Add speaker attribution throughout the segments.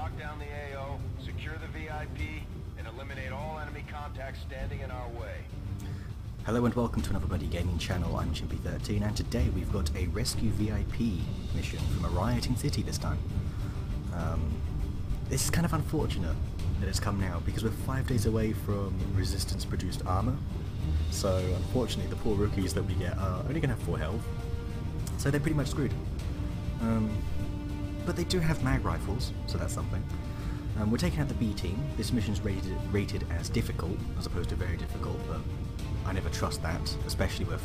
Speaker 1: lock down the AO, secure the VIP, and eliminate all enemy contacts standing in our way.
Speaker 2: Hello and welcome to another Buddy Gaming channel, I'm Chimpy13 and today we've got a Rescue VIP mission from a rioting city this time. Um, this is kind of unfortunate that it's come now because we're five days away from Resistance produced armor. So unfortunately the poor rookies that we get are only going to have 4 health. So they're pretty much screwed. Um, but they do have mag rifles, so that's something. Um, we're taking out the B team. This mission's rated, rated as difficult, as opposed to very difficult, but I never trust that, especially with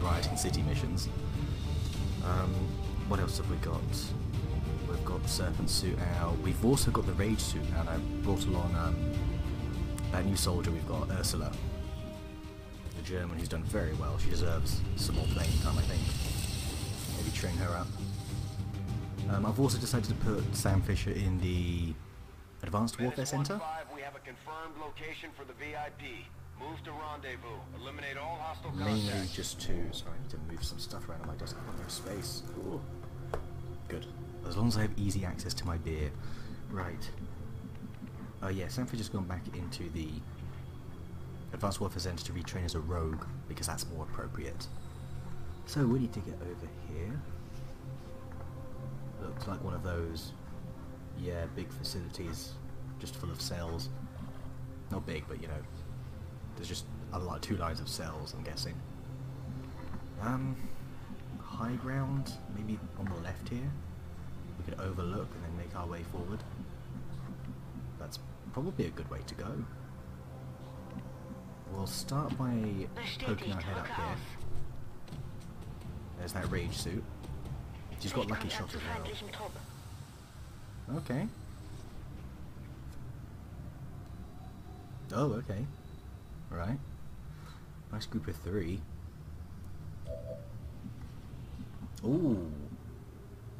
Speaker 2: rioting city missions. Um, what else have we got? We've got the Serpent suit out. We've also got the Rage suit out. I brought along um, that new soldier we've got, Ursula. The German who's done very well. She deserves some more playing time, I think. Maybe train her up. Um, I've also decided to put Sam Fisher in the Advanced Warfare
Speaker 1: Menace
Speaker 2: Center.
Speaker 1: 1-5, we have a confirmed location for the VIP. Move to rendezvous. Eliminate all hostile
Speaker 2: Mainly
Speaker 1: contacts.
Speaker 2: just to... Sorry, I need to move some stuff around on my desk. I've got no space. Ooh. Good. As long as I have easy access to my beer. Right. Oh yeah, Sanford just gone back into the Advanced Warfare Center to retrain as a rogue, because that's more appropriate. So we need to get over here. Looks like one of those, yeah, big facilities, just full of cells. Not big, but you know, there's just a lot, two lines of cells, I'm guessing. Um, high ground, maybe on the left here. We could overlook and then make our way forward. That's probably a good way to go. We'll start by poking our head up here. There's that rage suit. She's got lucky shot as well. Okay. Oh, okay. Right. Nice group of three. Ooh.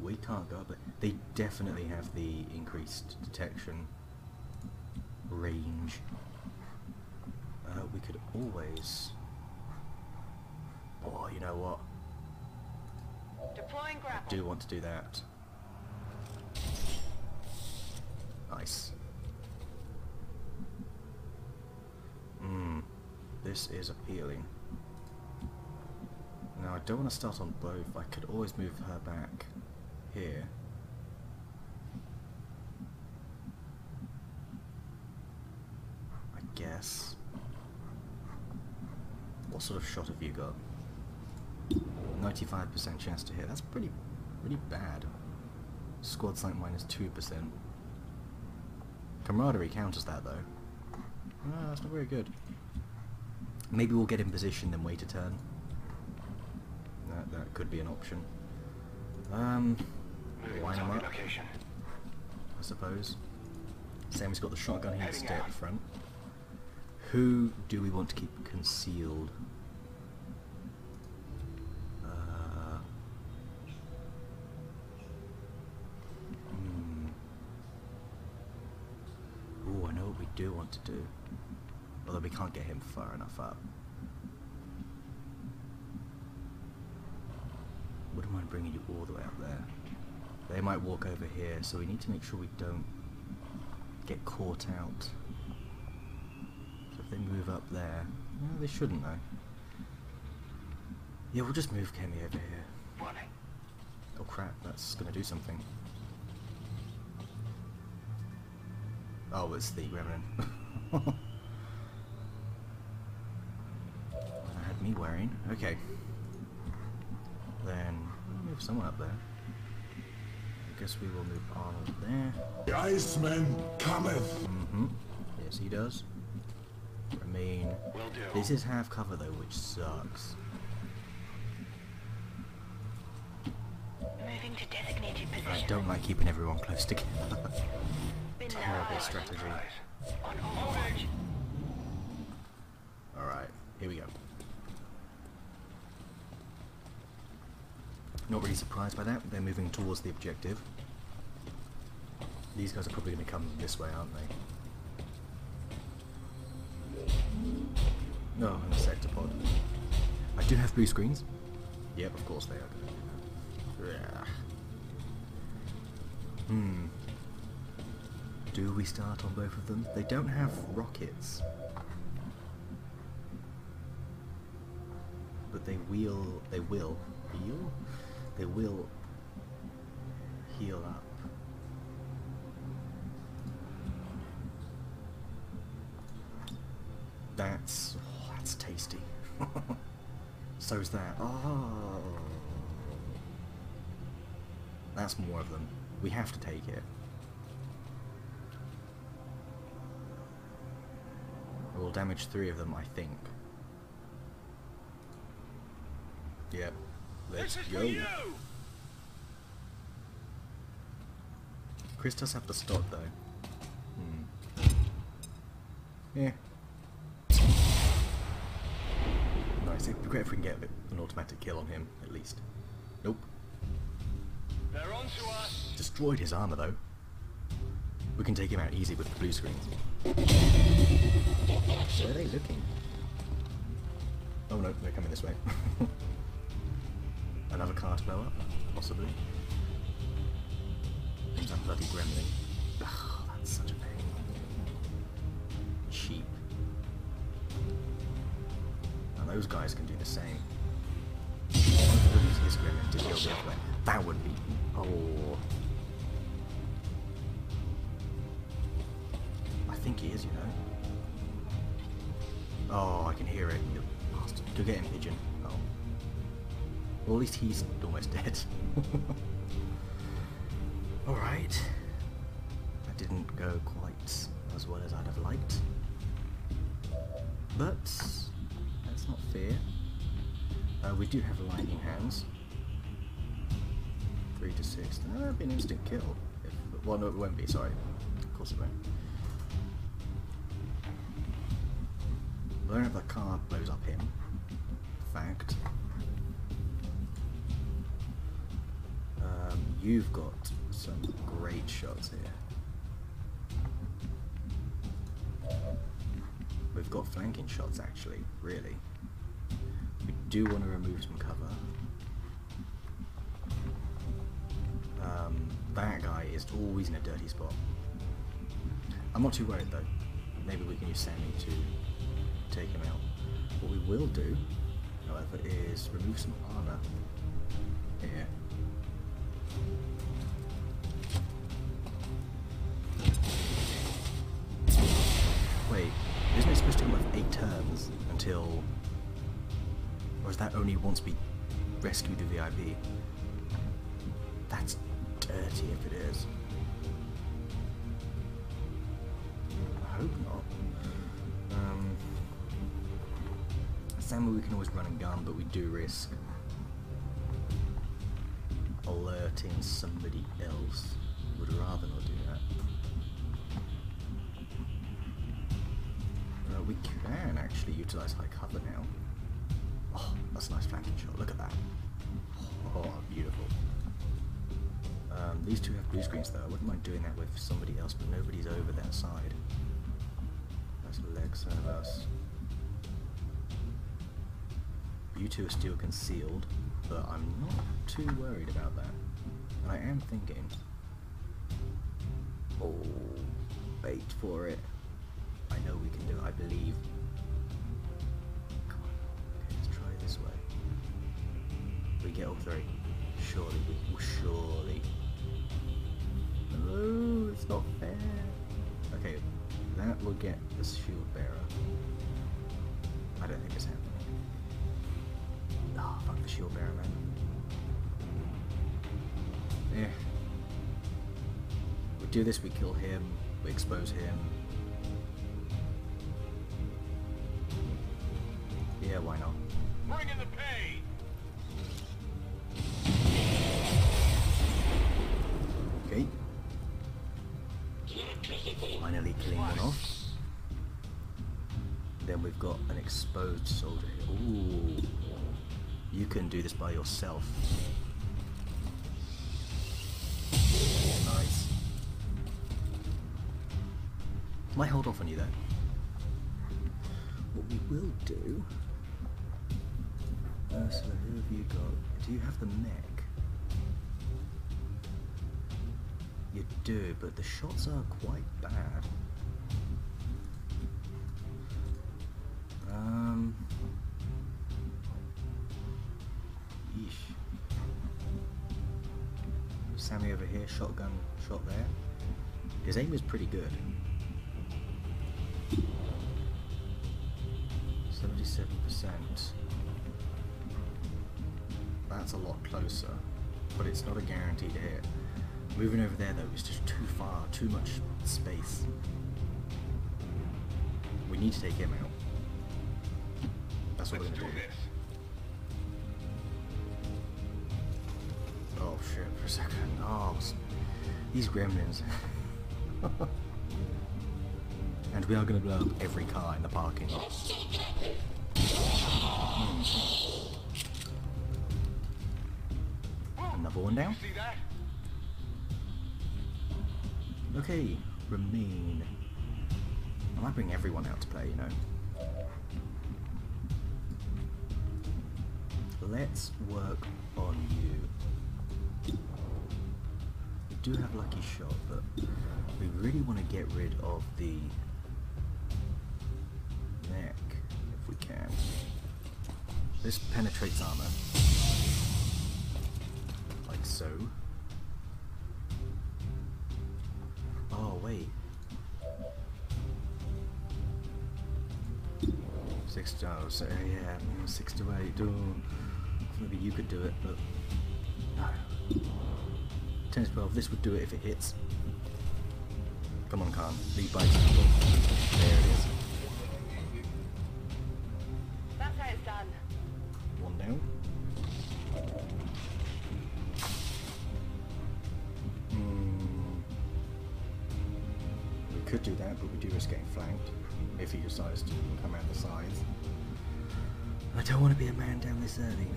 Speaker 2: We can't go there. They definitely have the increased detection range. Uh, we could always... Oh, you know what? Do want to do that. Nice. Mmm. This is appealing. Now I don't want to start on both. I could always move her back here. I guess. What sort of shot have you got? 95% chance to hit. That's pretty, pretty bad. Squad sight minus 2%. Camaraderie counters that though. Ah, that's not very good. Maybe we'll get in position then wait a turn. That, that could be an option. Um, line up,
Speaker 1: location.
Speaker 2: I suppose. Sammy's got the shotgun, he needs to stay the front. Who do we want to keep concealed? Uh, hmm. Ooh, I know what we do want to do. Although we can't get him far enough up. Wouldn't mind bringing you all the way up there. They might walk over here, so we need to make sure we don't get caught out. So if they move up there, no, they shouldn't though. Yeah, we'll just move Kemi over here.
Speaker 1: Running.
Speaker 2: Oh crap, that's gonna do something. Oh, it's the gremlin. I had me wearing. Okay. Then we'll move someone up there. I guess we will move Arnold there.
Speaker 3: The Iceman cometh.
Speaker 2: Mm-hmm. Yes, he does. Remain.
Speaker 1: Will do.
Speaker 2: This is half cover though, which sucks.
Speaker 4: Moving to designated
Speaker 2: I
Speaker 4: position.
Speaker 2: don't like keeping everyone close together. Terrible strategy.
Speaker 4: On Overwatch.
Speaker 2: Alright, here we go. Not really surprised by that, they're moving towards the objective. These guys are probably going to come this way, aren't they? No, in the Sectopod. I do have blue screens. Yep, of course they are. Yeah. Hmm. Do we start on both of them? They don't have rockets. But they will, they will heal? They will heal up. That's, oh, that's tasty. So's that. Oh. That's more of them. We have to take it. We'll damage three of them, I think. Yep. Let's go. Chris does have the stock though. Hmm. Yeah. Nice. It'd be great if we can get a bit, an automatic kill on him, at least. Nope.
Speaker 1: They're on to us!
Speaker 2: Destroyed his armor though. We can take him out easy with the blue screens. Where are they looking? Oh no, they're coming this way. Another car to blow up, possibly. There's that bloody gremlin. Ugh, that's such a pain. Cheap. And those guys can do the same. What is his gremlin to kill the other way? That would be... Oh... you know. Oh, I can hear it. You bastard. Go get him, pigeon. Oh. Well, at least he's almost dead. Alright. That didn't go quite as well as I'd have liked. But, that's not fair. Uh, we do have lightning hands. Three to six. That'd be an instant kill. If, well, no, it won't be, sorry. Of course it won't. If the car blows up him. Fact. Um, you've got some great shots here. We've got flanking shots actually, really. We do want to remove some cover. Um, that guy is always in a dirty spot. I'm not too worried though. Maybe we can use Sammy to take him out. What we will do, however, is remove some armor here. Wait, isn't it supposed to come with eight turns until... Or is that only once we rescue the VIP? We can always run and gun, but we do risk alerting somebody else. Would rather not do that. Uh, we can actually utilize high cover now. Oh, that's a nice flanking shot. Look at that. Oh, beautiful. Um, these two have blue screens though. I wouldn't mind doing that with somebody else, but nobody's over that side. That's Lex of us. You two are still concealed, but I'm not too worried about that. And I am thinking. Oh, wait for it. I know we can do it, I believe. Come on. Okay, let's try this way. We get all three. Surely we will surely. No, it's not fair. Okay, that will get the shield bearer. I don't think it's happening. The shield bearer, man. Yeah. We do this, we kill him, we expose him. But the shots are quite bad. Um. Yeesh. Sammy over here, shotgun shot there. His aim is pretty good. 77%. That's a lot closer, but it's not a guaranteed hit. Moving over there though is just too far, too much space. We need to take him out. That's what
Speaker 1: Let's
Speaker 2: we're gonna do.
Speaker 1: this.
Speaker 2: Oh shit, for a second. Oh, these gremlins. and we are going to blow up every car in the parking lot. Hmm. Another one down. Okay, remain. I might bring everyone out to play, you know. Let's work on you. We do have lucky shot, but we really want to get rid of the neck if we can. This penetrates armor. Like so. Wait. Six oh, so, yeah, six to eight. Oh, maybe you could do it, but no. Ten to twelve. This would do it if it hits. Come on, Khan. Lead by example. There it is. Early.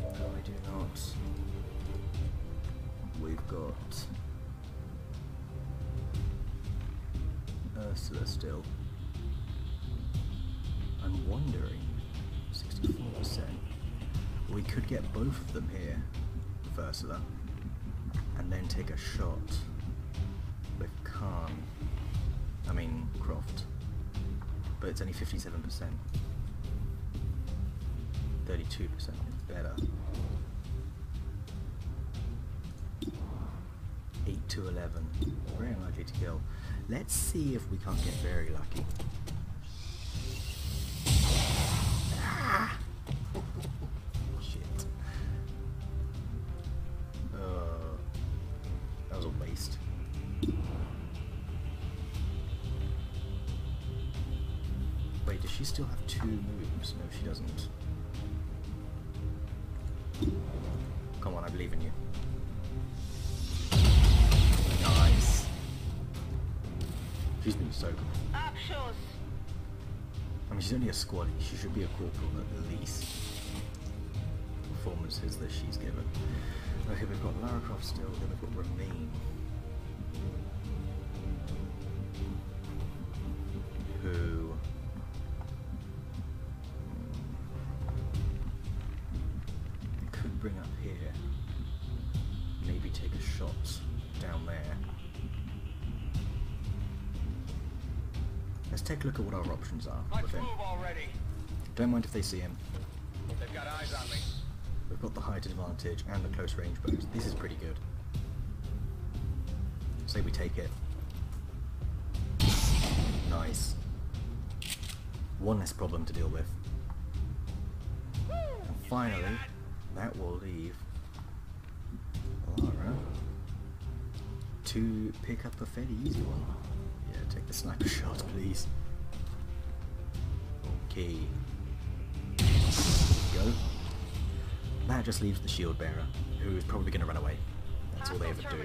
Speaker 2: No, I do not. We've got Ursula still. I'm wondering, 64%. We could get both of them here, Ursula, and then take a shot with Khan. I mean, Croft. But it's only 57%. 32% is better. 8 to 11. Very unlikely to kill. Let's see if we can't get very lucky. Ah! A corporal at least. Performances that she's given. Okay, we've got Lara Croft still. Then we've got Remain. Who? Could bring up here. Maybe take a shot down there. Let's take a look at what our options are
Speaker 1: Let's
Speaker 2: with
Speaker 1: move already.
Speaker 2: Don't mind if they see him.
Speaker 1: They've got eyes on me.
Speaker 2: We've got the height advantage and the close range bonus. This is pretty good. Say we take it. Nice. One less problem to deal with. And finally, that will leave Lara to pick up a fairly easy one. Yeah, take the sniper shot, please. Okay. Go. That just leaves the shield bearer, who is probably going to run away. That's all they ever do.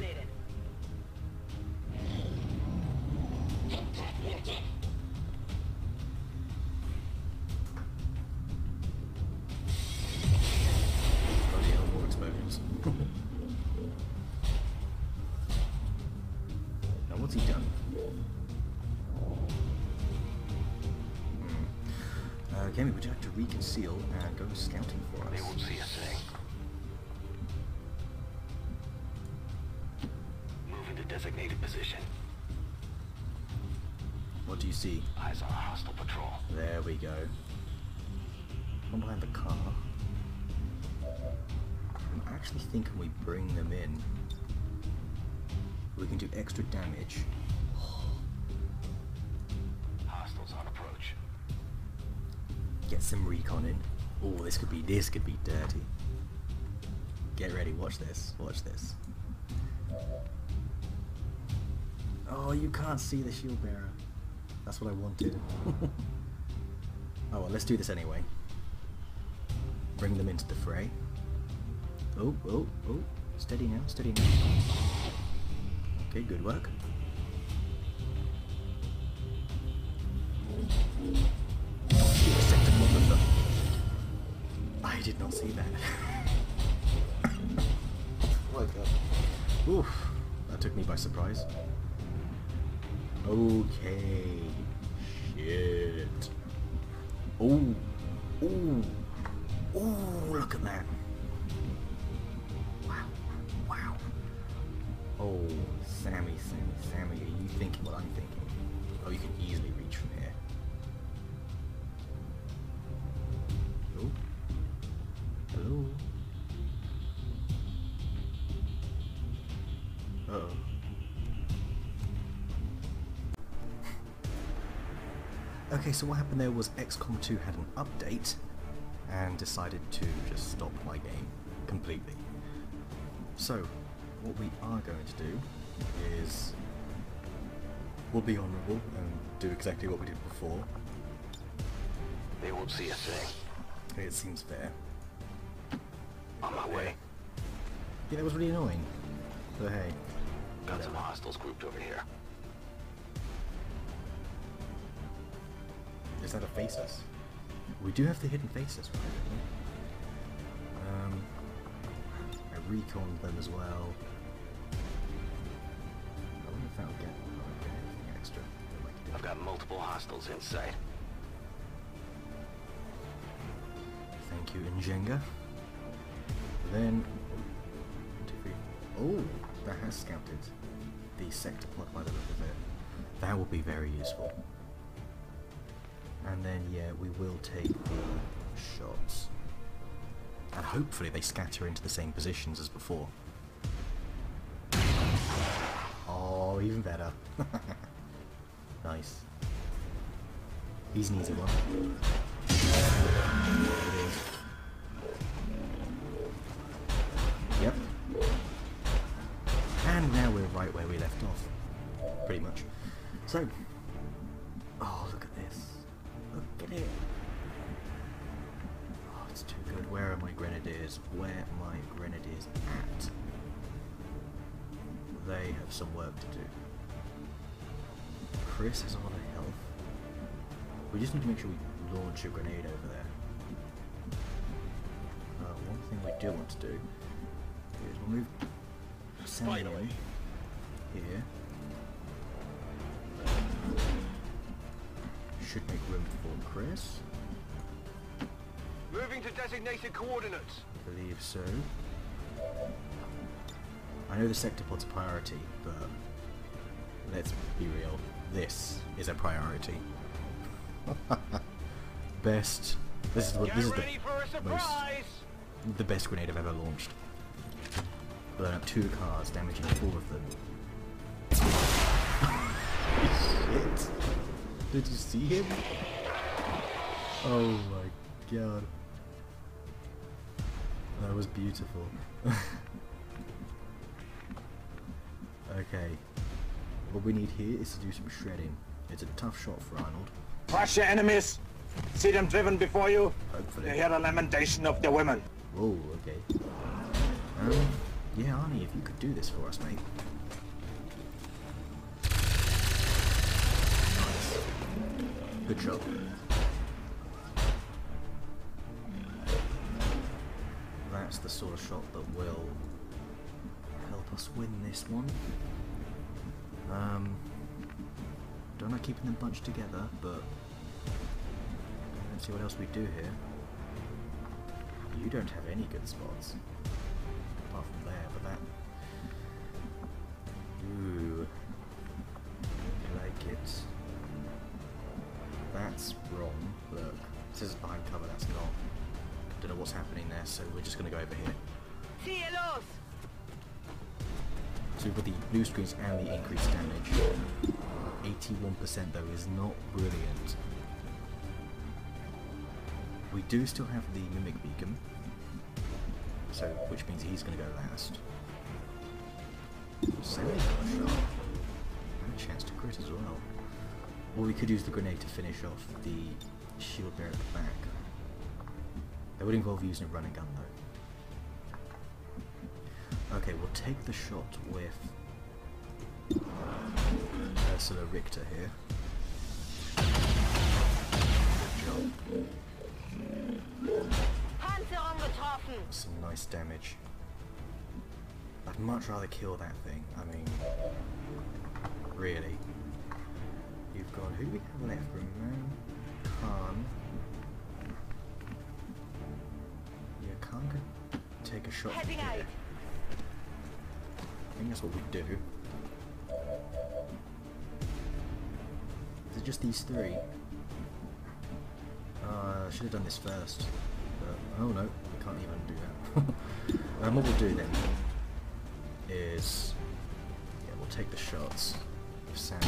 Speaker 2: Watch this. Watch this. Oh, you can't see the shield bearer. That's what I wanted. oh well, let's do this anyway. Bring them into the fray. Oh, oh, oh. Steady now, steady now. Okay, good work. Oh. Oh. Oh, look at that. Wow. Wow. Oh, Sammy, Sammy, Sammy, are you thinking what I'm thinking? Oh, you can easily reach from here. Hello? Hello? Uh-oh. Okay, so what happened there was XCOM 2 had an update and decided to just stop my game completely. So, what we are going to do is we'll be honourable and do exactly what we did before.
Speaker 1: They won't see a thing.
Speaker 2: It seems fair.
Speaker 1: On my way.
Speaker 2: Yeah, that was really annoying. But hey,
Speaker 1: Got some hostiles grouped over here.
Speaker 2: Is that a faces? We do have the hidden faces, right? Um, I reconned them as well. I wonder if that'll get, get anything extra. Like
Speaker 1: I've got multiple hostiles in sight.
Speaker 2: Thank you, Njenga. Then, one, two, three. Oh, that has scouted the Sectopod by the look of it. That will be very useful. And then, yeah, we will take the shots. And hopefully they scatter into the same positions as before. Oh, even better. nice. He's an easy one. We launch a grenade over there. Uh, one thing we do want to do is we'll move
Speaker 1: Finally.
Speaker 2: here. Should make room for Chris.
Speaker 1: Moving to designated coordinates.
Speaker 2: I believe so. I know the Sectopod's a priority, but let's be real. This is a priority. Best. This is what this is
Speaker 1: ready for a
Speaker 2: the most the best grenade I've ever launched. Blown up two cars, damaging four of them. Shit! Did you see him? Oh my god. That was beautiful. okay. What we need here is to do some shredding. It's a tough shot for Arnold.
Speaker 5: Crush your enemies. See them driven before you.
Speaker 2: Hopefully.
Speaker 5: Hear the lamentation of the women.
Speaker 2: Whoa, okay. Um, yeah, Arnie, if you could do this for us, mate. Nice. Good job. That's the sort of shot that will help us win this one. Um, don't like keeping them bunched together, but see what else we do here. You don't have any good spots. Apart from there, but that... Ooh. You like it. That's wrong. Look. This is behind cover, that's not. Don't know what's happening there, so we're just going to go over here.
Speaker 4: Cielos!
Speaker 2: So we've got the blue screens and the increased damage. 81% though is not brilliant. Do still have the Mimic Beacon, so which means he's going to go last. Shot. And a chance to crit as well. Or we could use the grenade to finish off the shield bearer at the back. That would involve using a running gun though. Okay, we'll take the shot with Ursula Richter here. Good job. Nice damage. I'd much rather kill that thing. I mean, really. You've got who do we have left? Roman Khan. Yeah, Khan could take a shot.
Speaker 4: Heading out!
Speaker 2: I think that's what we do. Is it just these three? Uh, I should have done this first. But, oh no, can't even do that. um, what we'll do then is... Yeah, we'll take the shots. of Sam.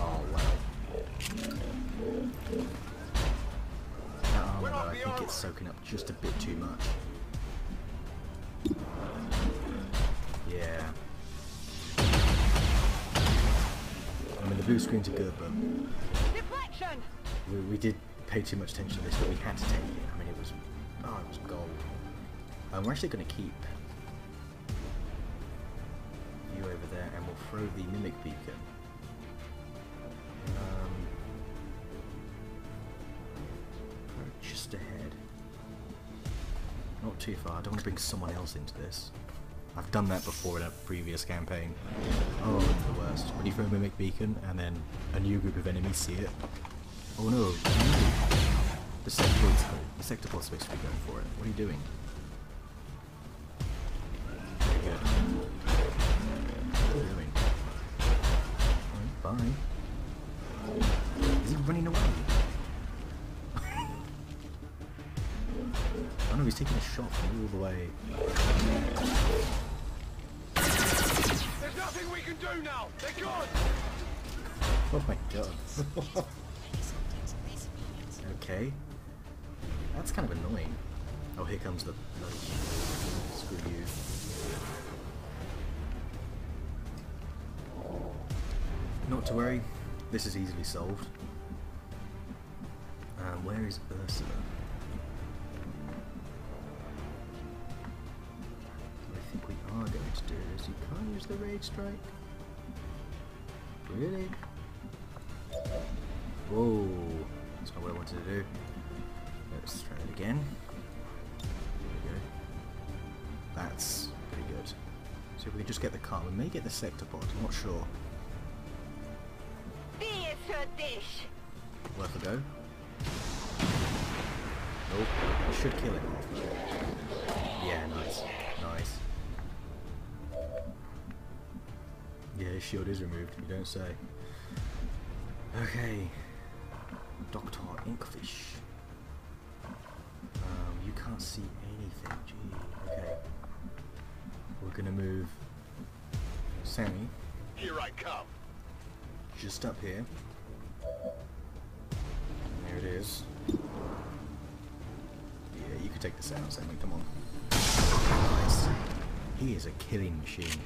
Speaker 2: Oh, wow. That armor, though, I think it's soaking up just a bit too much. Yeah. I mean, the blue screens are good, but we, we did pay too much attention to this, but we had to take it. I mean, it was, oh, it was gold. Um, we're actually going to keep you over there, and we'll throw the mimic beacon. Um, just ahead. Not too far. I don't want to bring someone else into this. I've done that before in a previous campaign. Oh, it's the worst. When you throw a mimic beacon and then a new group of enemies see it. Oh no! The the sector's supposed to be going for it. What are you doing? This is easily solved. Um, where is Ursula? I think we are going to do is you can't use the rage strike. Really? Whoa, that's not what I wanted to do. Let's try it again. There we go. That's pretty good. So if we can just get the car, we may get the Sectopod, I'm not sure. Worth a go. Nope, I should kill him off though. Yeah, nice, nice. Yeah, his shield is removed, you don't say. Okay. Dr. Inkfish. Um, you can't see anything, gee. Okay. We're gonna move Sammy
Speaker 1: Here I come.
Speaker 2: just up here. It is. Yeah, you could take this out, Sammy, come on. Nice. He is a killing machine.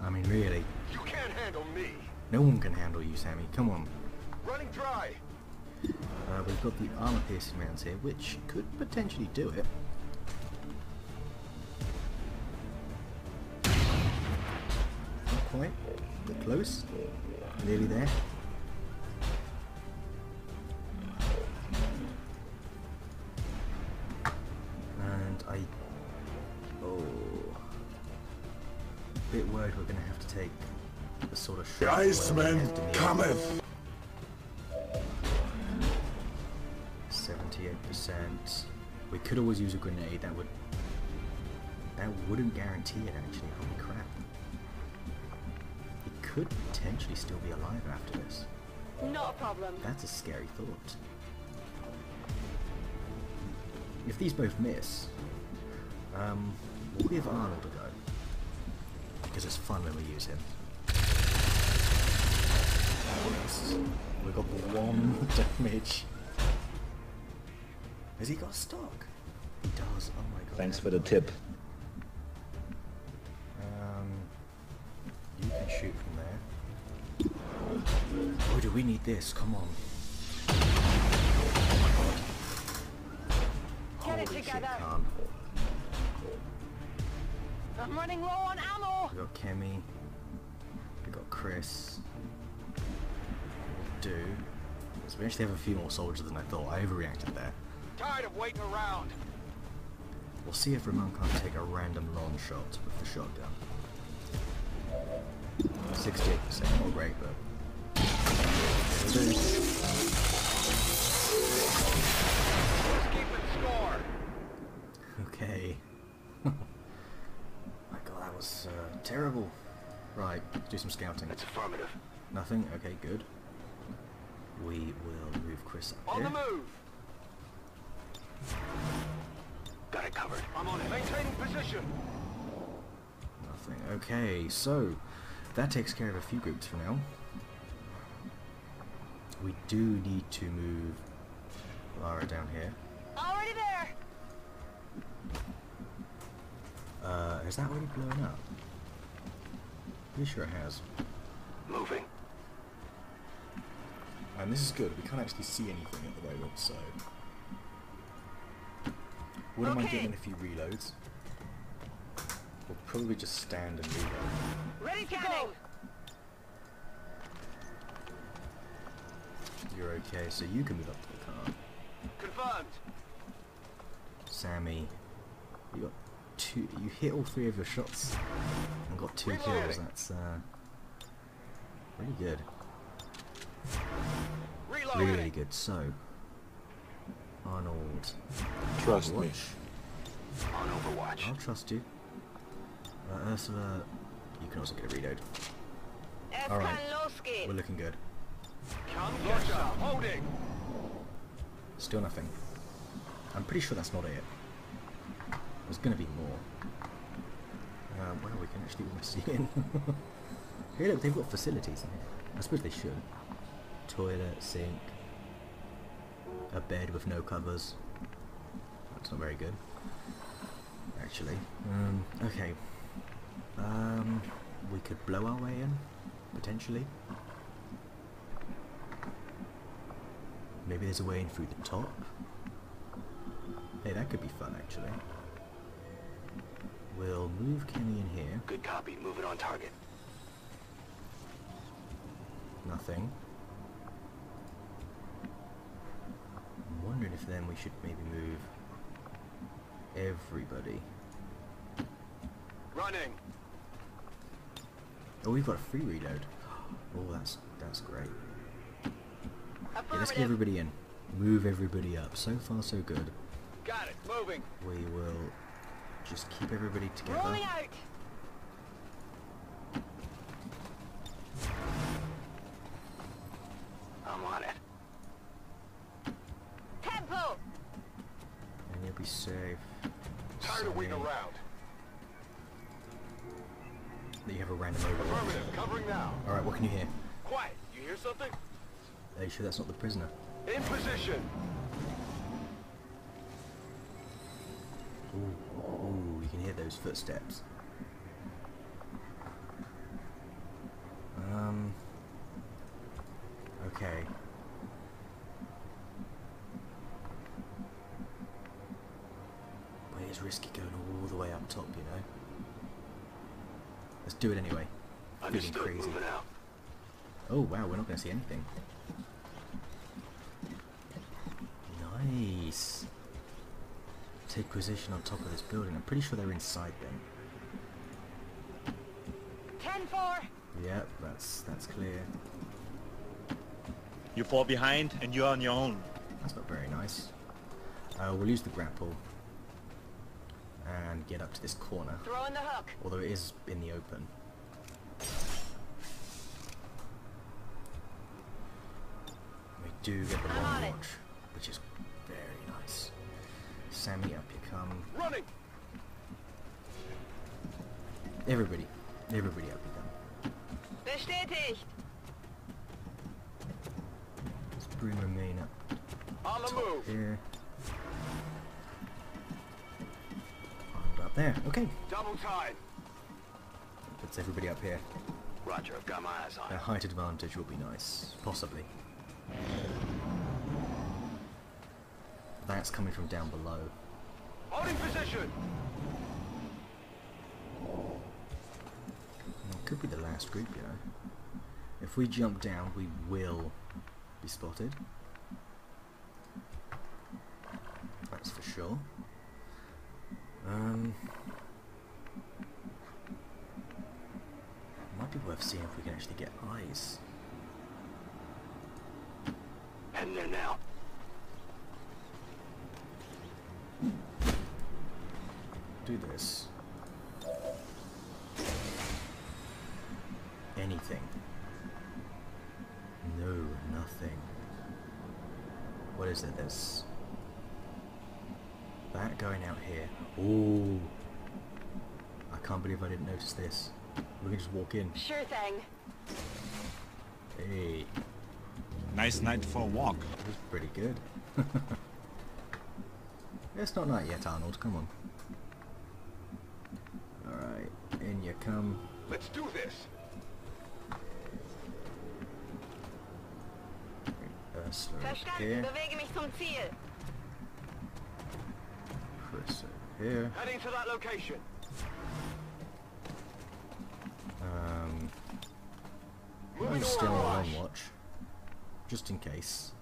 Speaker 2: I mean, really.
Speaker 1: You can't handle me.
Speaker 2: No one can handle you, Sammy. Come on.
Speaker 1: Running dry.
Speaker 2: Uh, we've got the armor piercing rounds here, which could potentially do it. Not quite, but close. Nearly there. Bit worried we're going to have to take the sort of
Speaker 3: The
Speaker 2: shot where
Speaker 3: Iceman
Speaker 2: in
Speaker 3: cometh!
Speaker 2: 78%. We could always use a grenade, that would... That wouldn't guarantee it actually, holy crap. He could potentially still be alive after this.
Speaker 4: Not a problem.
Speaker 2: That's a scary thought. If these both miss, um, we'll give Arnold a go. Because it's fun when we use him. Yes. We got one damage. Has he got stock? He does. Oh my god.
Speaker 5: Thanks for the tip.
Speaker 2: Um, you can shoot from there. Oh, do we need this? Come on.
Speaker 4: Get it
Speaker 2: Holy shit,
Speaker 4: together.
Speaker 2: can't.
Speaker 4: I'm running low on ammo.
Speaker 2: We got Kemi. We got Chris. We'll do. So we actually have a few more soldiers than I thought. I overreacted there.
Speaker 1: Tired of waiting around.
Speaker 2: We'll see if Ramon can't take a random long shot with the shotgun. 68%, more great, but... Right, do some scouting.
Speaker 1: That's affirmative.
Speaker 2: Nothing? Okay, good. We will move Chris up
Speaker 1: On
Speaker 2: here.
Speaker 1: the move. Got it covered. I'm on it. Maintaining position.
Speaker 2: Nothing. Okay, so that takes care of a few groups for now. We do need to move Lara down here.
Speaker 4: Already there.
Speaker 2: Uh, has that already blown up? Pretty sure it has.
Speaker 1: Moving.
Speaker 2: And this is good. We can't actually see anything at the moment, so wouldn't mind
Speaker 4: Okay.
Speaker 2: getting a few reloads. We'll probably just stand and reload.
Speaker 4: Ready to go.
Speaker 2: You're okay, so you can move up to the car.
Speaker 1: Confirmed.
Speaker 2: Sammy, you got two. You hit all three of your shots and got two kills. That's uh, really good. Really good. So, Arnold,
Speaker 5: Trust me.
Speaker 1: On Overwatch.
Speaker 2: I'll trust you. Uh, Ursula, you can also get a reload. All right. We're looking good.
Speaker 1: Come get some. Holding.
Speaker 2: Still nothing. I'm pretty sure that's not it. There's gonna be more. Um, well, we can actually almost see in. Here, look, they've got facilities in here. I suppose they should. Toilet, sink, a bed with no covers. That's not very good. Actually. Um, okay. Um, we could blow our way in, potentially. Maybe there's a way in through the top. Hey, that could be fun, actually. We'll move Kenny in here.
Speaker 1: Good copy. Move it on target.
Speaker 2: Nothing. I'm wondering if then we should maybe move everybody.
Speaker 1: Running.
Speaker 2: Oh, we've got a free reload. Oh, that's that's great. Yeah, let's get everybody in. Move everybody up. So far, so good.
Speaker 1: Got it. Moving.
Speaker 2: We will just keep everybody together.
Speaker 4: Rolling out.
Speaker 1: I'm on it.
Speaker 4: Tempo.
Speaker 2: And you'll be safe.
Speaker 1: Tired of waiting around.
Speaker 2: That you have a random overload.
Speaker 1: Affirmative. Covering now.
Speaker 2: Alright, what can you hear?
Speaker 1: Quiet. You hear something?
Speaker 2: Are you sure that's not the prisoner? Those footsteps. Um. Okay. But it's risky going all the way up top, you know. Let's do it anyway. Feeling crazy. Oh wow, we're not going to see anything. Nice. Take position on top of this building. I'm pretty sure they're inside then.
Speaker 4: 10-4.
Speaker 2: Yep, that's that's clear.
Speaker 6: You fall behind and you're on your own.
Speaker 2: That's not very nice. Uh, we'll use the grapple and get up to this corner,
Speaker 4: Throwing the hook.
Speaker 2: although it is in the open. We do get the
Speaker 4: I'm
Speaker 2: long
Speaker 4: on
Speaker 2: watch, which is very nice. Sammy, up you come.
Speaker 1: Running!
Speaker 2: Everybody, everybody up you come.
Speaker 4: Bestätigt.
Speaker 2: Let's bring remain up
Speaker 1: On the move!
Speaker 2: here. Armed Up there. Okay,
Speaker 1: Double time!
Speaker 2: puts everybody up here.
Speaker 1: Roger, I've got my eyes on
Speaker 2: A height advantage will be nice, possibly. That's coming from down below.
Speaker 1: Holding position!
Speaker 2: It could be the last group, you know. If we jump down, we will be spotted. That's for sure. Um, might be worth seeing if we can actually get eyes.
Speaker 1: Heading there now.
Speaker 2: Do this. Anything. No, nothing. What is it? There's that going out here. Ooh. I can't believe I didn't notice this. We can just walk in.
Speaker 4: Sure thing.
Speaker 2: Hey,
Speaker 6: Nice night for a walk.
Speaker 2: that was pretty good. it's not night yet, Arnold. Come on. Alright, in you come.
Speaker 1: Let's do this!
Speaker 2: Ursula
Speaker 4: Verstanden.
Speaker 2: here.
Speaker 4: Bewege mich zum Ziel.
Speaker 2: Chris over here.
Speaker 1: Heading to that location!
Speaker 2: Still on long watch, just in case.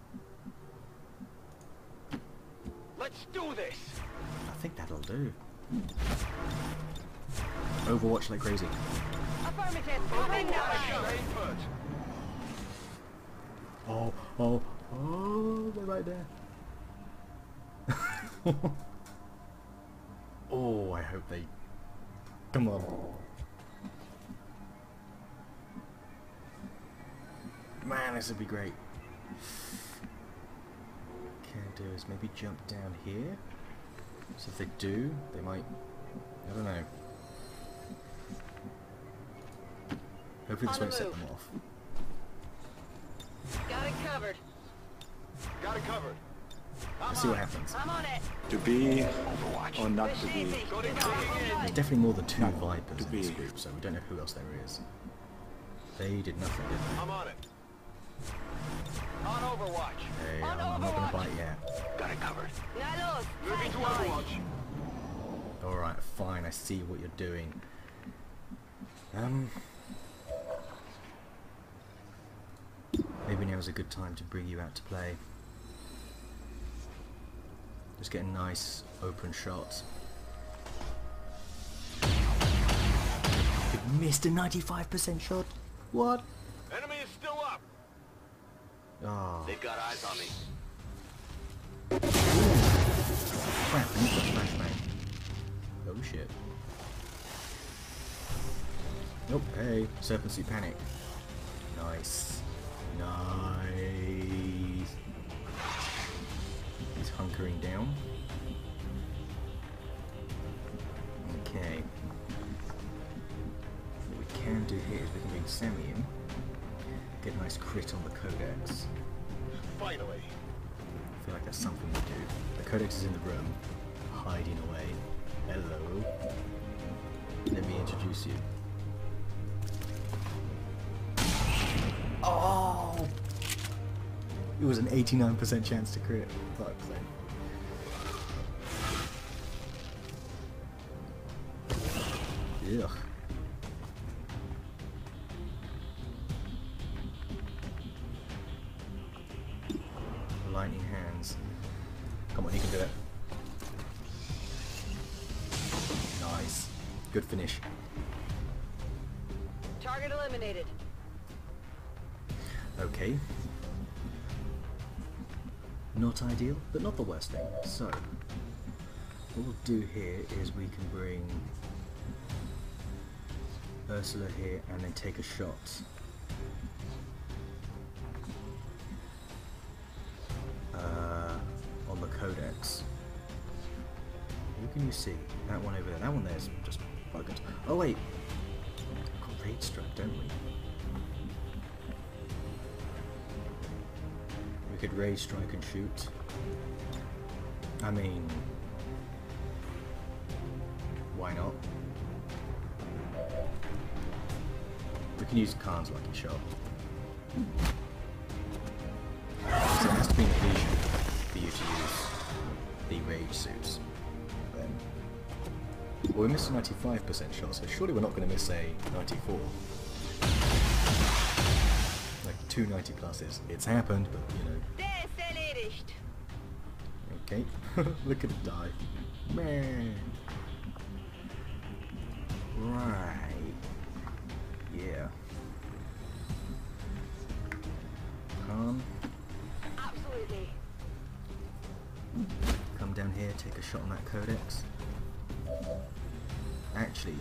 Speaker 1: Let's do this!
Speaker 2: I think that'll do. Overwatch like crazy.
Speaker 4: Affirmative. Moving now.
Speaker 1: Stay put!
Speaker 2: Oh, oh, oh, they're right there. oh, I hope they. Come on. This would be great. Can do is maybe jump down here. So if they do, they might. I don't know. Hopefully this won't set them off.
Speaker 4: Got it covered.
Speaker 1: Got it covered.
Speaker 2: Let's see what happens.
Speaker 4: I'm on it.
Speaker 6: To be or not to be.
Speaker 4: Bestätigt.
Speaker 1: Got it
Speaker 4: Genau.
Speaker 1: digging in.
Speaker 2: There's definitely more than two
Speaker 6: Not
Speaker 2: Vipers
Speaker 6: to
Speaker 2: in this group, so we don't know who else there is. They did nothing, did they?
Speaker 1: I'm on it. On Overwatch.
Speaker 2: Hey,
Speaker 4: On
Speaker 2: I'm, I'm not gonna bite yet.
Speaker 1: Got it covered.
Speaker 4: Nalos.
Speaker 1: Moving to Overwatch.
Speaker 2: Alright, fine, I see what you're doing. Um... Maybe now's a good time to bring you out to play. Just get a nice open shot. You missed a 95% shot? What?
Speaker 1: Enemy is still up.
Speaker 2: Oh,
Speaker 1: They've got eyes on me.
Speaker 2: crap, I need to flashbang. Oh shit. Nope, hey, Serpent Suit Panic. Nice. Nice. He's hunkering down. Okay. What we can do here is we can bring Sammy in. Get a nice crit on the Codex.
Speaker 1: Finally.
Speaker 2: I feel like that's something we do. The Codex is in the room, hiding away. Hello. Let me introduce you. Oh! It was an 89% chance to crit. Fuck's sake. Ugh. Do here is we can bring Ursula here and then take a shot. Uh, on the codex. Who can you see? That one over there. That one there's just bugged. Oh wait! Got rage strike, don't we? We could rage strike and shoot. I mean, why not? We can use Khan's lucky shot. So it has to be an illusion for you to use the rage suits. Then, well, we missed a 95% shot, so surely we're not going to miss a 94. Like two 90 pluses. It's happened, but you know.
Speaker 4: Der ist erledigt.
Speaker 2: Okay, look at it die. Man. Right. Yeah. Come,
Speaker 4: Absolutely.
Speaker 2: come down here, take a shot on that codex. Actually,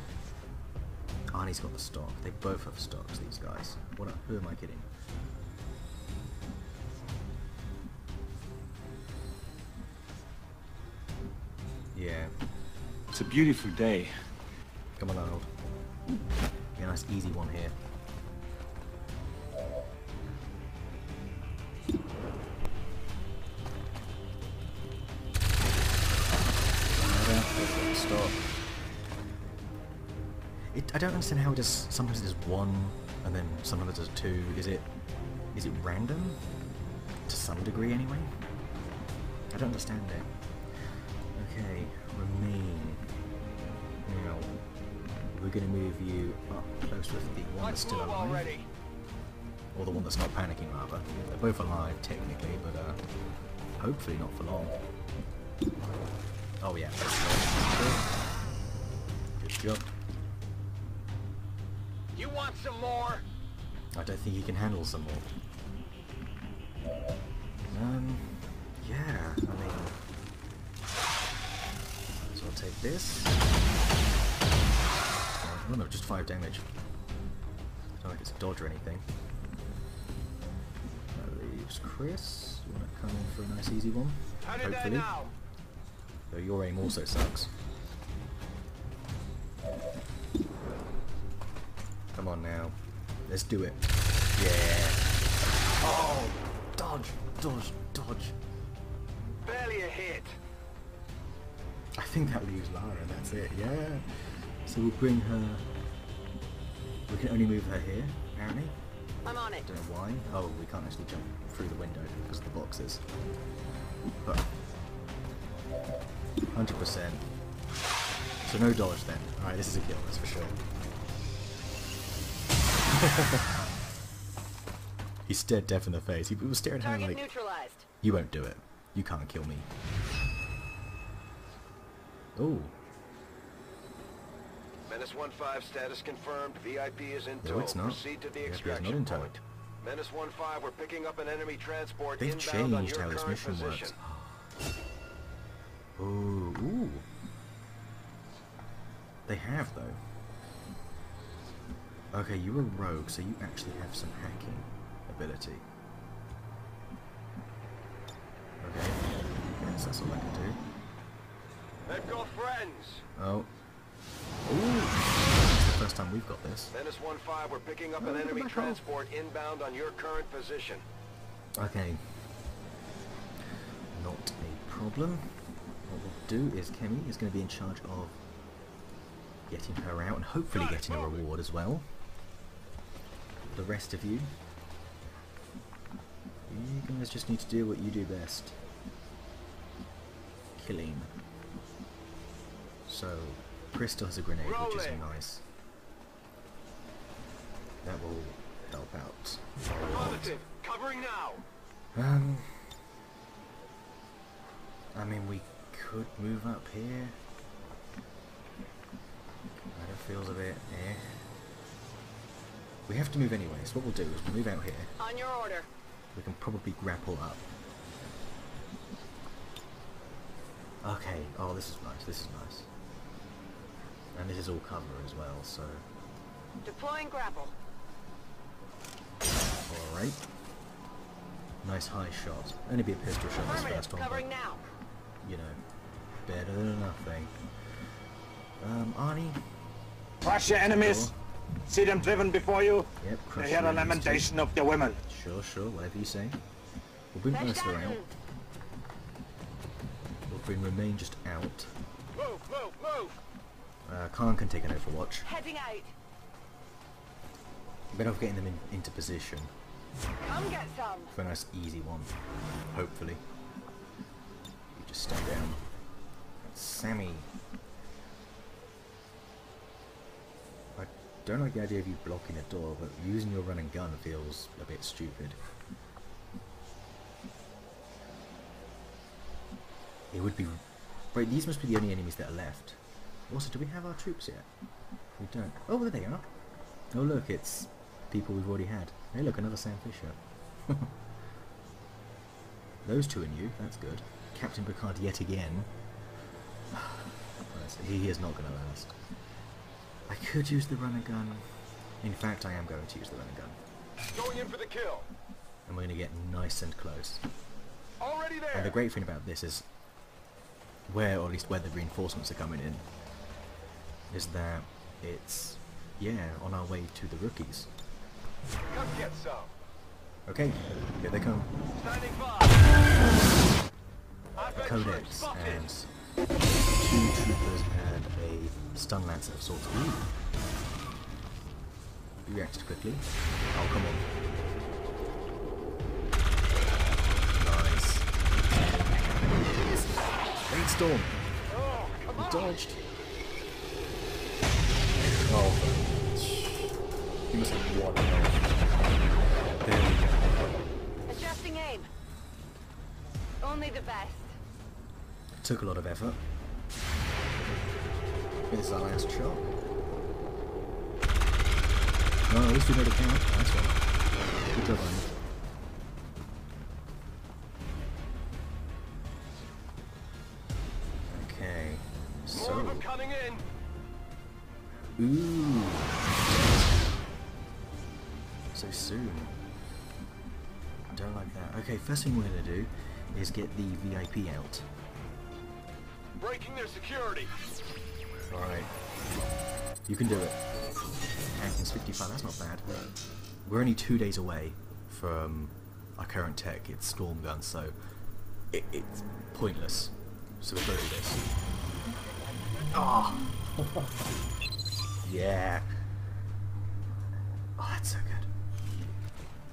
Speaker 2: Arnie's got the stock. They both have stocks, these guys. What? Who am I kidding? Yeah.
Speaker 6: It's a beautiful day.
Speaker 2: Come Be a nice easy one here. Stop. I don't understand how it does. Sometimes it does one, and then sometimes it does two. Is it? Is it random? To some degree, anyway. I don't understand it. Okay, remain. We're going to move you up close with the one that's still alive. Or the one that's not panicking, rather. They're both alive, technically, but uh, hopefully not for long. Oh, yeah. Good job.
Speaker 1: You want some more?
Speaker 2: I don't think he can handle some more. Um, yeah, I mean... So I'll take this. Oh no, just 5 damage. It's not like it's a dodge or anything. That leaves Chris. You want to come in for a nice easy one?
Speaker 1: How did that
Speaker 2: Hopefully. Though your aim also sucks. Come on now. Let's do it. Yeah. Oh! Dodge! Dodge! Dodge!
Speaker 1: Barely a hit.
Speaker 2: I think that leaves Lara that's it, yeah. So we'll bring her... We can only move her here, apparently.
Speaker 4: I'm on it.
Speaker 2: Don't know why. Oh, we can't actually jump through the window because of the boxes. But... 100%. So no dodge then. Alright, this is a kill, that's for sure. he stared deaf in the face. He was staring at her like,
Speaker 4: neutralized.
Speaker 2: you won't do it. You can't kill me. Oh,
Speaker 1: Menace 1-5 status confirmed. VIP is in
Speaker 2: No, it's not.
Speaker 1: Proceed to the
Speaker 2: VIP is not
Speaker 1: extraction
Speaker 2: in tow.
Speaker 1: point. Menace 1-5, we're picking up an enemy transport
Speaker 2: they've
Speaker 1: inbound on
Speaker 2: changed how this mission
Speaker 1: position.
Speaker 2: works. Ooh, ooh. They have though. Okay, you're a rogue, so you actually have some hacking ability. Okay, guess that's all I can do.
Speaker 1: They've got friends.
Speaker 2: Oh. Ooh! It's the first time we've got this.
Speaker 1: Menace 1-5, we're picking up
Speaker 2: Oh,
Speaker 1: an enemy
Speaker 2: that hole.
Speaker 1: transport inbound on your current position.
Speaker 2: Okay. Not a problem. What we'll do is Kemi is going to be in charge of getting her out and hopefully getting a reward as well. The rest of you, you guys just need to do what you do best. Killing. So, Chris still has a grenade, which is nice. That will help out.
Speaker 1: Positive. Covering now.
Speaker 2: Um, I mean, we could move up here. Of feels a bit eh. We have to move anyway, so what we'll do is we'll move out here.
Speaker 4: On your order.
Speaker 2: We can probably grapple up. Okay, oh this is nice, this is nice. And this is all cover as well, so...
Speaker 4: Deploying grapple.
Speaker 2: Alright. Nice high shot. Only be a pistol shot this first one, but
Speaker 4: now.
Speaker 2: you know, better than nothing. Um, Arnie?
Speaker 5: Crush your enemies. See them driven before you.
Speaker 2: Yep,
Speaker 5: They hear the
Speaker 2: enemies too.
Speaker 5: lamentation of the women.
Speaker 2: Sure, sure, whatever you say. We'll bring Mercer out.
Speaker 4: Verstanden.
Speaker 2: We'll bring Remain just out.
Speaker 1: Move, move, move!
Speaker 2: Uh, Khan can take an Overwatch.
Speaker 4: Heading out.
Speaker 2: Better off getting them in, into position
Speaker 4: Come get some.
Speaker 2: for a nice easy one. Hopefully. You just stay down. Sammy. I don't like the idea of you blocking a door, but using your run and gun feels a bit stupid. It would be... Right, these must be the only enemies that are left. Also, do we have our troops yet? We don't. Oh, there they are. Oh look, it's people we've already had. Hey look, another Sam Fisher. Those two are new, that's good. Captain Picard yet again. He is not going to last. I could use the run and gun. In fact, I am going to use the run and gun.
Speaker 1: Going in for the kill.
Speaker 2: And we're going to get nice and close.
Speaker 1: Already there.
Speaker 2: And the great thing about this is where, or at least where the reinforcements are coming in, is that it's, yeah, on our way to the rookies.
Speaker 1: Come get some.
Speaker 2: Okay, here they come.
Speaker 1: Standing by. I've
Speaker 2: Codex and two troopers and a stun lancer of sorts. Ooh. You reacted quickly. Oh, come on. Nice. Raid Storm!
Speaker 1: Oh,
Speaker 2: dodged! Oh. He must have one health. There we go.
Speaker 4: Adjusting aim. Only the best.
Speaker 2: Took a lot of effort. This is our last shot. No, at least we made it count. Nice one. Good job. First thing we're gonna do is get the VIP out.
Speaker 1: Breaking their security.
Speaker 2: Alright. You can do it. Hankins 55, that's not bad. We're only two days away from our current tech, it's Storm Gun, so it, it's pointless. So we'll go do this. Oh! yeah! Oh, that's so good.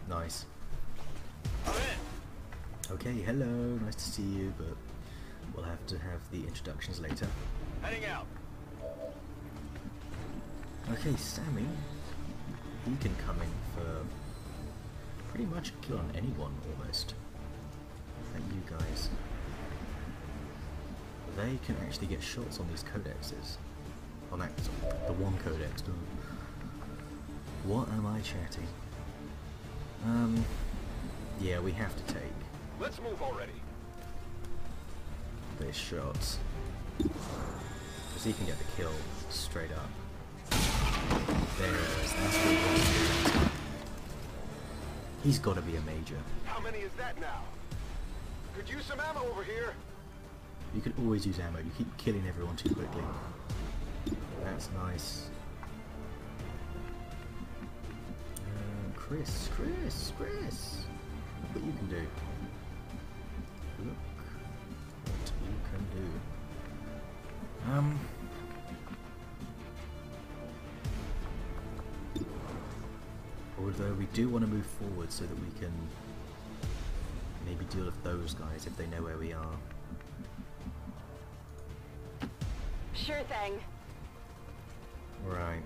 Speaker 2: Nice. Okay, hello, nice to see you, but we'll have to have the introductions later.
Speaker 1: Heading out.
Speaker 2: Okay, Sammy, he can come in for pretty much a kill on anyone almost. Like you guys. They can actually get shots on these codexes. On that, the one codex. What am I chatting? Um, yeah, we have to take
Speaker 1: Let's move already.
Speaker 2: these shots. Because he can get the kill straight up. There it is, that's what. He's got to be a major.
Speaker 1: How many is that now? Could use some ammo over here.
Speaker 2: You can always use ammo, you keep killing everyone too quickly. That's nice. Uh, Chris, Chris, Chris! Look what you can do. Look what you can do. Um... Although we do want to move forward so that we can maybe deal with those guys if they know where we are.
Speaker 4: Sure thing.
Speaker 2: Right.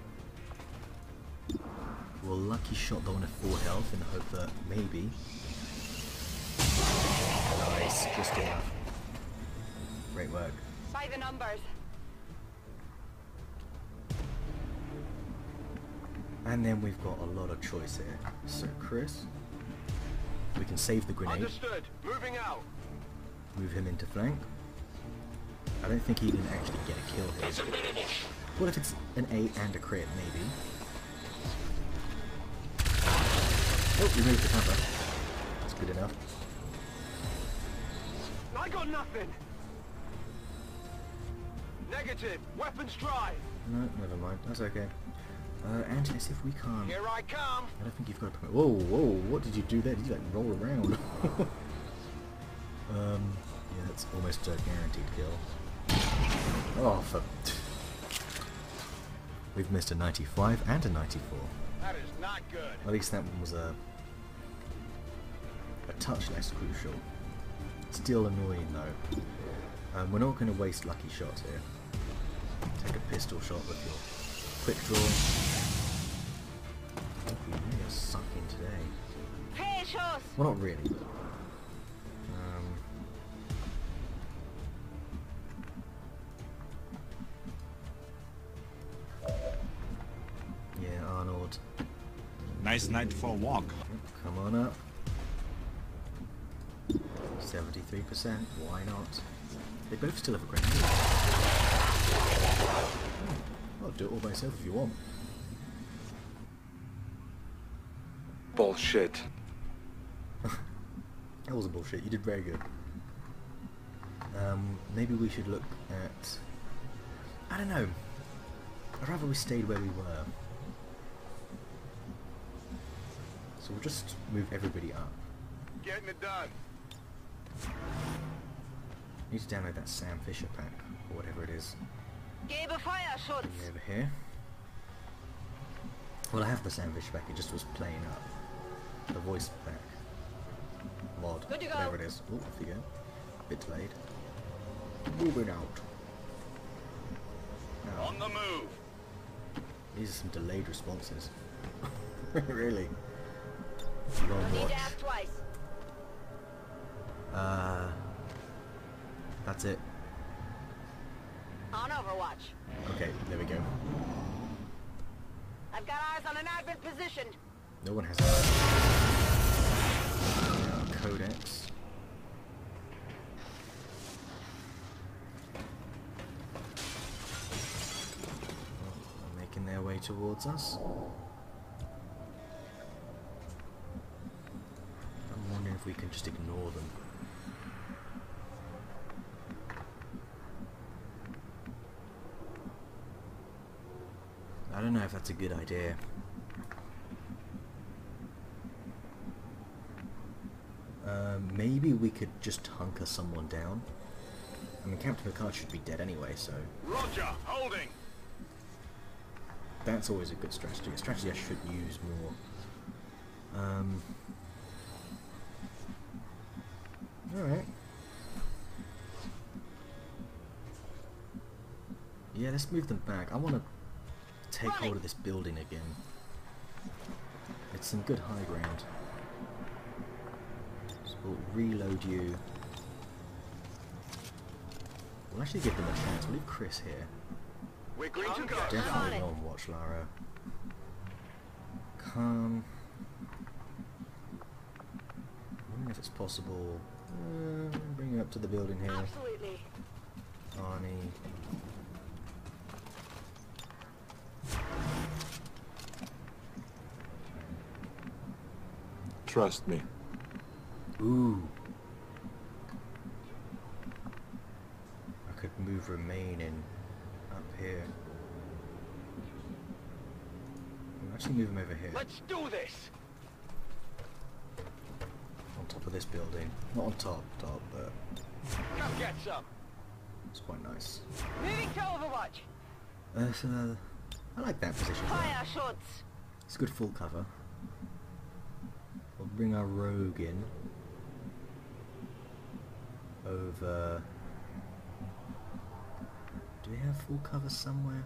Speaker 2: Well, lucky shot the one at full health in the hope that maybe. Nice, just enough. Great work.
Speaker 4: By the numbers.
Speaker 2: And then we've got a lot of choice here. So, Chris, we can save the grenade,
Speaker 1: Understood. Moving out.
Speaker 2: move him into flank. I don't think he can actually get a kill here. What if it's an A and a crit, maybe? Oh, we moved the cover. That's good enough.
Speaker 1: I got nothing. Negative. Weapons dry.
Speaker 2: No, never mind. That's okay. Uh, let's if we can't.
Speaker 1: Here I come.
Speaker 2: I don't think you've got a permit. Whoa, whoa, what did you do there? Did you like roll around? um, yeah, that's almost a guaranteed kill. Oh, for... We've missed a 95 and a 94.
Speaker 1: That is not good.
Speaker 2: At least that one was a... a touch less crucial. Still annoying though. Um, we're not going to waste lucky shots here. Take a pistol shot with your quick draw. We really are sucking today. Well, not really, but... Um, yeah, Arnold.
Speaker 6: Nice night for a walk.
Speaker 2: Come on up. 73%, why not? They both still have a grenade. Hmm, I'll do it all myself if you want.
Speaker 6: Bullshit.
Speaker 2: That wasn't bullshit, you did very good. Um, maybe we should look at... I don't know. I'd rather we stayed where we were. So we'll just move everybody up.
Speaker 1: Getting it done.
Speaker 2: Need to download that Sam Fisher pack, or whatever it is.
Speaker 4: Gebe Feuerschutz!
Speaker 2: Bring over here. Well, I have the Sam Fisher pack, it just was playing up. The voice pack. Mod.
Speaker 4: Good to go.
Speaker 2: Whatever it is. Oh, off you go. Bit delayed. Moving out. Now,
Speaker 1: On the move.
Speaker 2: these are some delayed responses. really. Long
Speaker 4: Need
Speaker 2: watch.
Speaker 4: To ask twice.
Speaker 2: Uh, that's it.
Speaker 4: On Overwatch.
Speaker 2: Okay, there we go.
Speaker 4: I've got eyes on an advent position.
Speaker 2: No one has yeah, codex. Oh, making their way towards us. I'm wondering if we can just ignore them. Know if that's a good idea. Um, maybe we could just hunker someone down. I mean, Captain Picard should be dead anyway, so
Speaker 1: Roger. Holding.
Speaker 2: that's always a good strategy. A strategy I should use more. Um, Alright. Yeah, let's move them back. I want to take hold of this building again. It's some good high ground. So we'll reload you. We'll actually give them a chance. We'll leave Chris here.
Speaker 1: We're green to go.
Speaker 2: Definitely
Speaker 4: it.
Speaker 2: on watch, Lara. Come. I wonder if it's possible. Uh, bring you up to the building here.
Speaker 4: Absolutely.
Speaker 2: Arnie.
Speaker 6: Trust me.
Speaker 2: Ooh. I could move remaining up here. I'll actually move him over here.
Speaker 1: Let's do this.
Speaker 2: On top of this building. Not on top, top, but
Speaker 1: Come get some.
Speaker 2: it's quite nice.
Speaker 4: Moving to Overwatch.
Speaker 2: Uh, so, uh, I like that position.
Speaker 4: Feuerschutz.
Speaker 2: It's good full cover. We'll bring our rogue in. Over. Do we have full cover somewhere?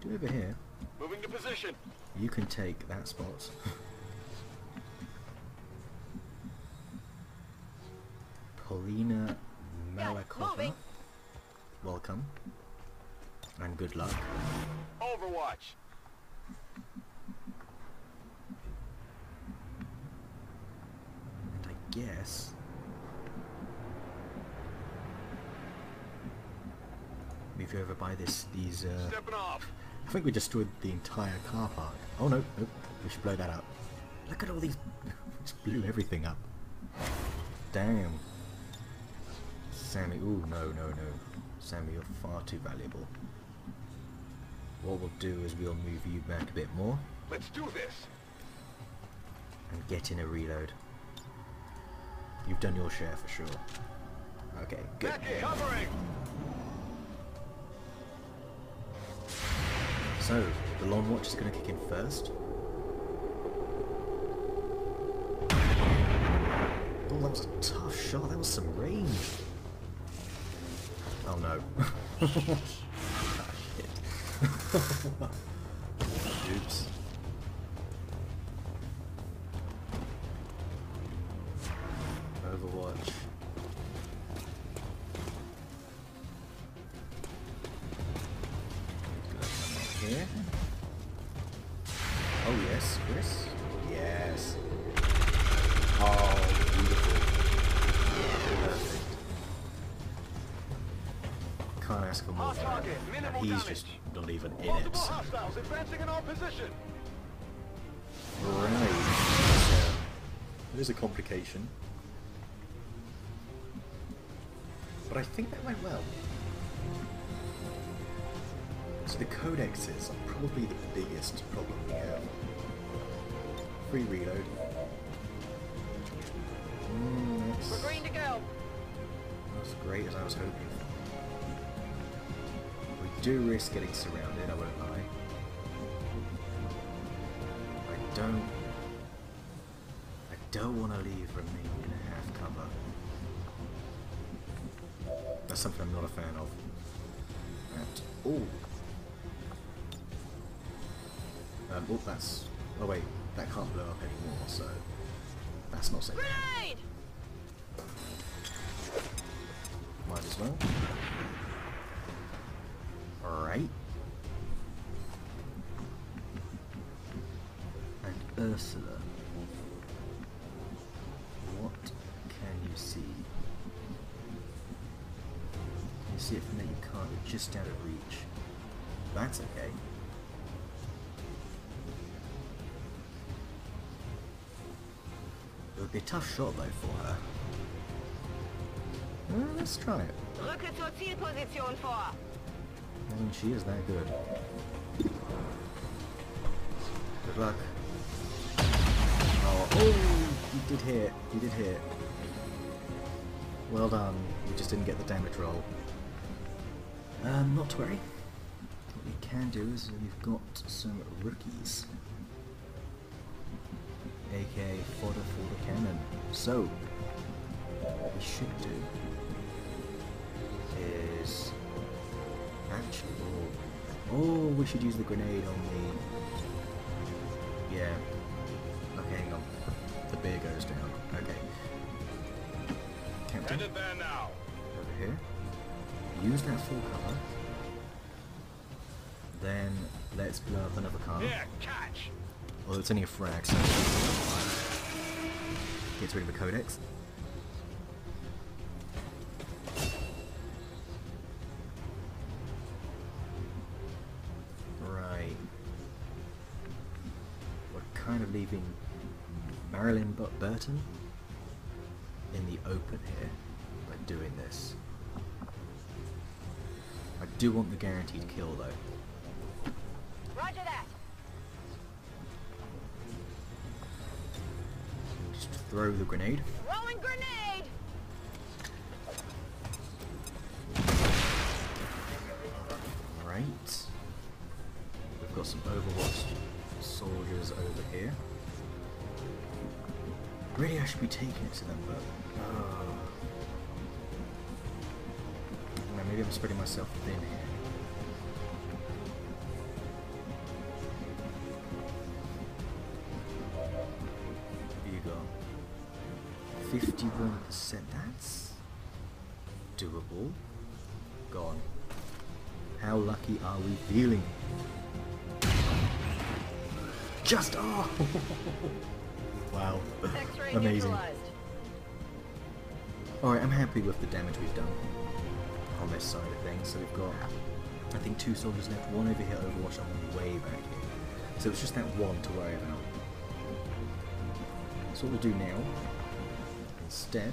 Speaker 2: Do over here.
Speaker 1: Moving to position.
Speaker 2: You can take that spot. Paulina Malakova.
Speaker 4: moving.
Speaker 2: Welcome. And good luck.
Speaker 1: Overwatch.
Speaker 2: And I guess... Move you over by this, these, uh...
Speaker 1: Stepping off.
Speaker 2: I think we destroyed the entire car park. Oh no, nope, we should blow that up. Look at all these... just blew everything up. Damn. Sammy, ooh, no, no, no. Sammy, you're far too valuable. What we'll do is we'll move you back a bit more
Speaker 1: Let's do this.
Speaker 2: and get in a reload. You've done your share for sure. Okay, good. So, the Long Watch is going to kick in first. Oh, that was a tough shot. That was some range. Oh no. Ah, shit. Oops. Getting surrounded, I won't lie. I don't... I don't want to leave Remain in a half cover. That's something I'm not a fan of. At all. Um, oh, that's... Oh wait, that can't blow up anymore, so... That's not safe. Might as well. Alright. And Ursula. What can you see? You see it from there? You can't. Just out of reach. That's okay. It would be a tough shot though for her. Uh, let's try it.
Speaker 4: Rücke zur Zielposition vor.
Speaker 2: I mean, she is that good. Good luck. Oh, oh, you did hit. You did hit. Well done. You just didn't get the damage roll. Um, not to worry. What we can do is we've got some rookies. aka fodder for the cannon. So, we should do we should use the grenade on the, yeah, okay, hang on, the beer goes down, okay, Captain,
Speaker 1: Headed there now.
Speaker 2: over here, use that full cover, then let's blow up another car,
Speaker 1: Here, catch.
Speaker 2: well it's only a frag, so gets rid of the codex, Burton in the open here by doing this. I do want the guaranteed kill though.
Speaker 4: Roger that.
Speaker 2: Just throw the grenade.
Speaker 4: Throwing grenade!
Speaker 2: Taking it to them, but... Uh, maybe I'm spreading myself thin here. You go. 51%, that's doable. Gone. How lucky are we feeling? Just oh! wow, amazing. All right, I'm happy with the damage we've done on this side of things. So we've got, I think, two soldiers left. One over here, Overwatch, and one way back here. So it's just that one to worry about. So what we'll do now, instead,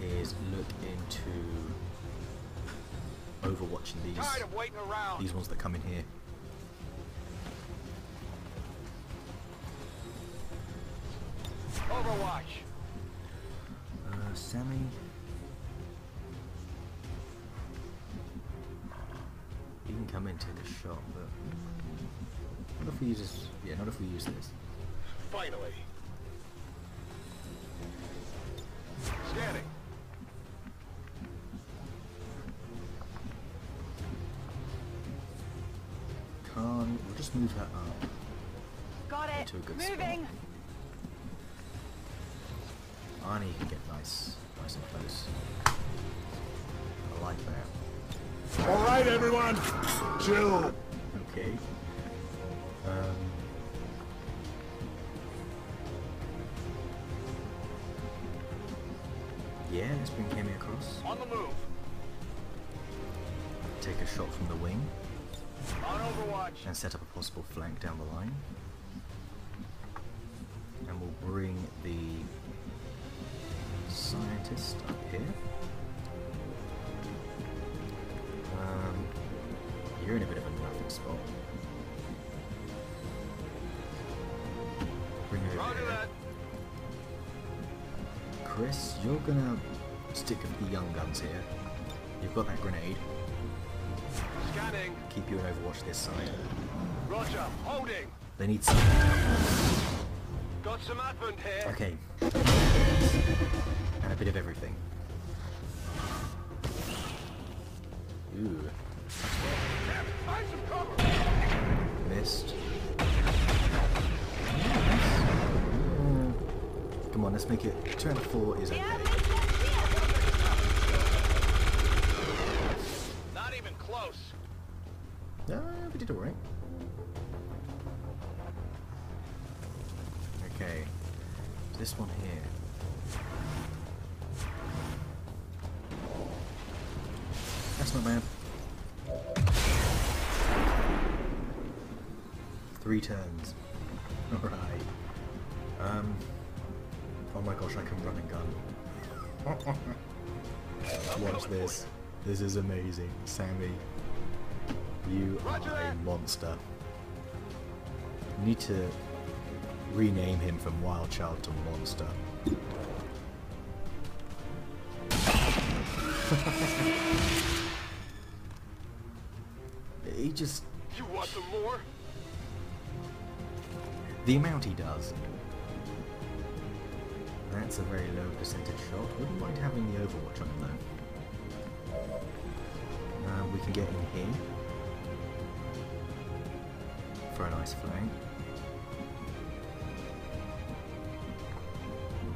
Speaker 2: is look into overwatching these
Speaker 1: Tired of waiting around.
Speaker 2: these ones that come in here. If we use this.
Speaker 1: Finally. Scanning.
Speaker 2: Khan, we'll just move her up.
Speaker 4: Got it.
Speaker 2: Into a good spot.
Speaker 4: Moving.
Speaker 2: Arnie can get nice, nice and close. I like that.
Speaker 3: All right, everyone. Chill.
Speaker 2: Okay. From the wing
Speaker 1: On Overwatch.
Speaker 2: and set up a possible flank down the line. And we'll bring the scientist up here. Um, you're in a bit of a nothing spot. Bring her over here. Chris, you're gonna stick with the young guns here. You've got that grenade.
Speaker 1: Scanning.
Speaker 2: Keep you in Overwatch this side.
Speaker 1: Roger. Holding.
Speaker 2: They need some.
Speaker 1: Got some advent here.
Speaker 2: Okay. And a bit of everything. Ooh.
Speaker 1: Find some cover.
Speaker 2: Missed. Come on, let's make it. Two out of four is okay.
Speaker 1: Not even close.
Speaker 2: No, we did alright. Okay. This one here. That's not bad. Three turns. Alright. Um. Oh my gosh, I can run and gun. Watch this. This is amazing. Sammy, you
Speaker 1: Roger
Speaker 2: are a monster. You need to rename him from Wild Child to Monster. he just
Speaker 1: You want some more?
Speaker 2: the amount he does. That's a very low percentage shot. Wouldn't mind having the Overwatch on him though. Um, we can get in here for a nice flank.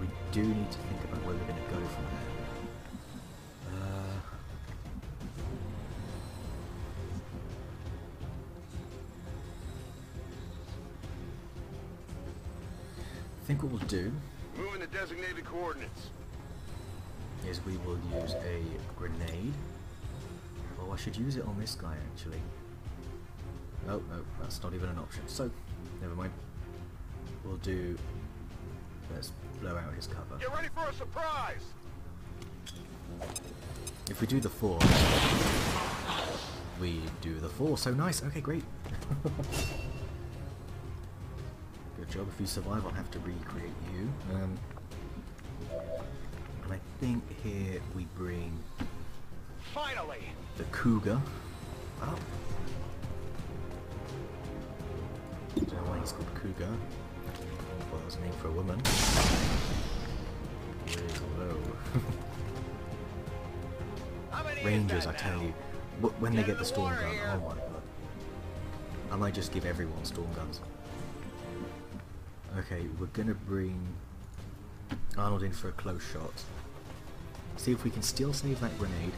Speaker 2: We do need to think about where we're going to go from there. Uh, I think what we'll do
Speaker 1: Moving the designated coordinates.
Speaker 2: is we will use a grenade. Oh, I should use it on this guy actually. Oh, no, that's not even an option. So, never mind. We'll do... Let's blow out his cover.
Speaker 1: Get ready for a surprise.
Speaker 2: If we do the four, we do the four. So nice. Okay, great. Good job. If you survive, I'll have to recreate you. Um, and I think here we bring
Speaker 1: Finally.
Speaker 2: the cougar up. Don't know why he's called cougar. Well, it was a name for a woman. Rangers, I tell you, wh- when they
Speaker 1: Get
Speaker 2: the storm gun, oh my god. I might just give everyone storm guns. Okay, we're gonna bring Arnold in for a close shot. See if we can still save that grenade.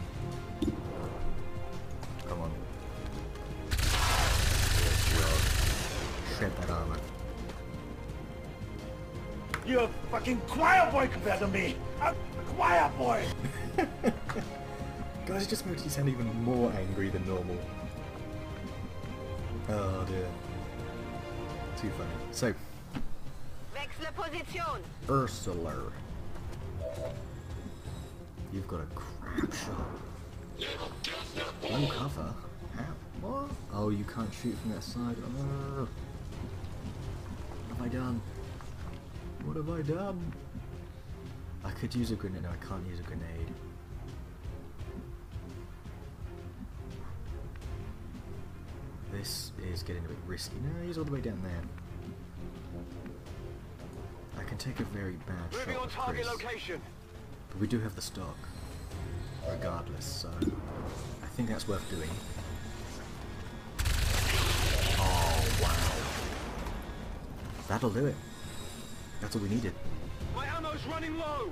Speaker 5: Fucking choir boy compared to me. I'm a choir boy.
Speaker 2: Guys, it just makes you sound even more angry than normal. Oh dear. Too funny. So,
Speaker 4: Wechsle Position.
Speaker 2: Ursula. You've got a crap shot. No cover? How? What? Oh, you can't shoot from that side. Oh. What have I done? What have I done? I could use a grenade. No, I can't use a grenade. This is getting a bit risky. No, he's all the way down there. I can take a very bad
Speaker 1: Moving
Speaker 2: shot
Speaker 1: on target
Speaker 2: Chris,
Speaker 1: location.
Speaker 2: but we do have the stock, regardless. So I think that's worth doing. Oh wow, that'll do it. That's all we needed.
Speaker 1: My ammo's running low.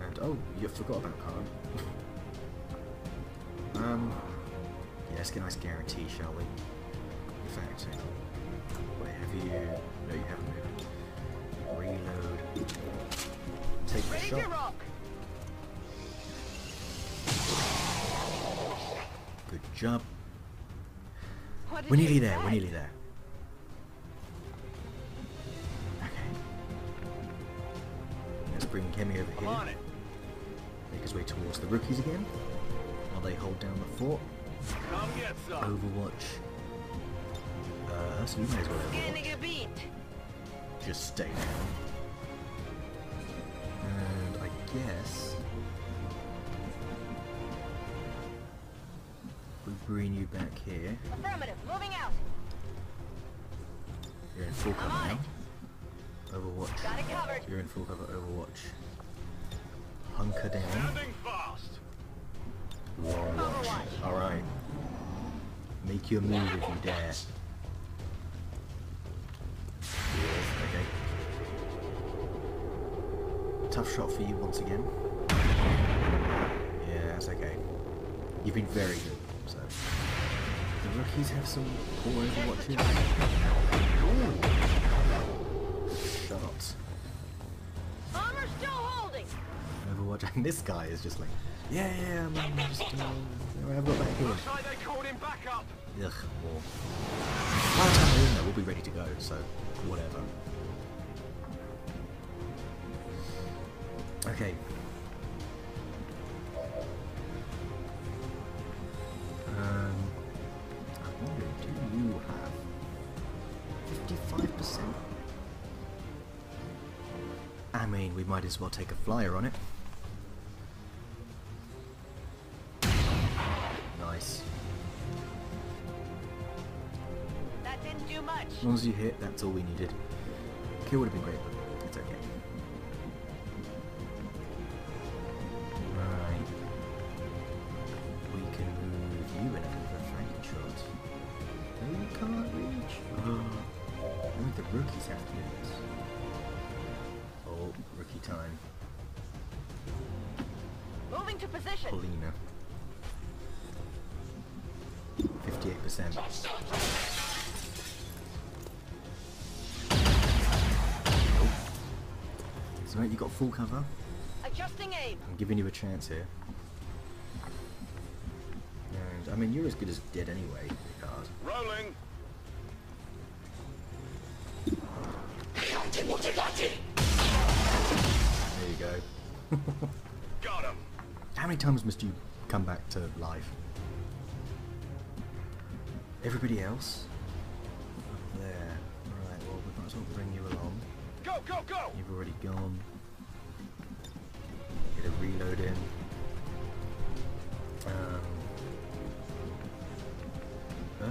Speaker 2: And oh, you forgot about Khan. um, yeah, let's get a nice guarantee, shall we? In fact, wait, have you? No, you haven't. Moved. Reload. Take the
Speaker 4: Ready
Speaker 2: shot.
Speaker 4: rock.
Speaker 2: Good job. We're nearly there. We're nearly there. Bring Kemi over here. Make his way towards the rookies again. While they hold down the fort.
Speaker 1: Come get some.
Speaker 2: Overwatch. Uh, so you may as well Overwatch. Just stay down. And I guess... We bring you back here.
Speaker 4: Affirmative. Moving out.
Speaker 2: You're in full
Speaker 4: I'm
Speaker 2: cover now. Overwatch.
Speaker 4: Covered.
Speaker 2: You're in full cover Overwatch. Hunker down.
Speaker 1: Standing fast.
Speaker 2: Overwatch.
Speaker 4: Overwatch.
Speaker 2: Alright. Make your move if you dare. Okay. Tough shot for you once again. Yeah, that's okay. You've been very good, so. The rookies have some poor overwatches. Ooh. and this guy is just like, yeah, yeah, I'm, I'm just, uh, I've got back here.
Speaker 1: Looks like they called him back up.
Speaker 2: Ugh, more. By the time we're in there, we'll be ready to go, so whatever. Okay. Um, I wonder, do you have 55%? I mean, we might as well take a flyer on it. As long as you hit, that's all we needed. Kill would have been great, full cover.
Speaker 4: Adjusting aim.
Speaker 2: I'm giving you a chance here. And I mean, you're as good as dead anyway, Picard.
Speaker 1: Rolling.
Speaker 2: There you go.
Speaker 1: Got him.
Speaker 2: How many times must you come back to life? Everybody else? Up there. Alright, well, we might as well bring you along.
Speaker 1: Go, go, go.
Speaker 2: You've already gone.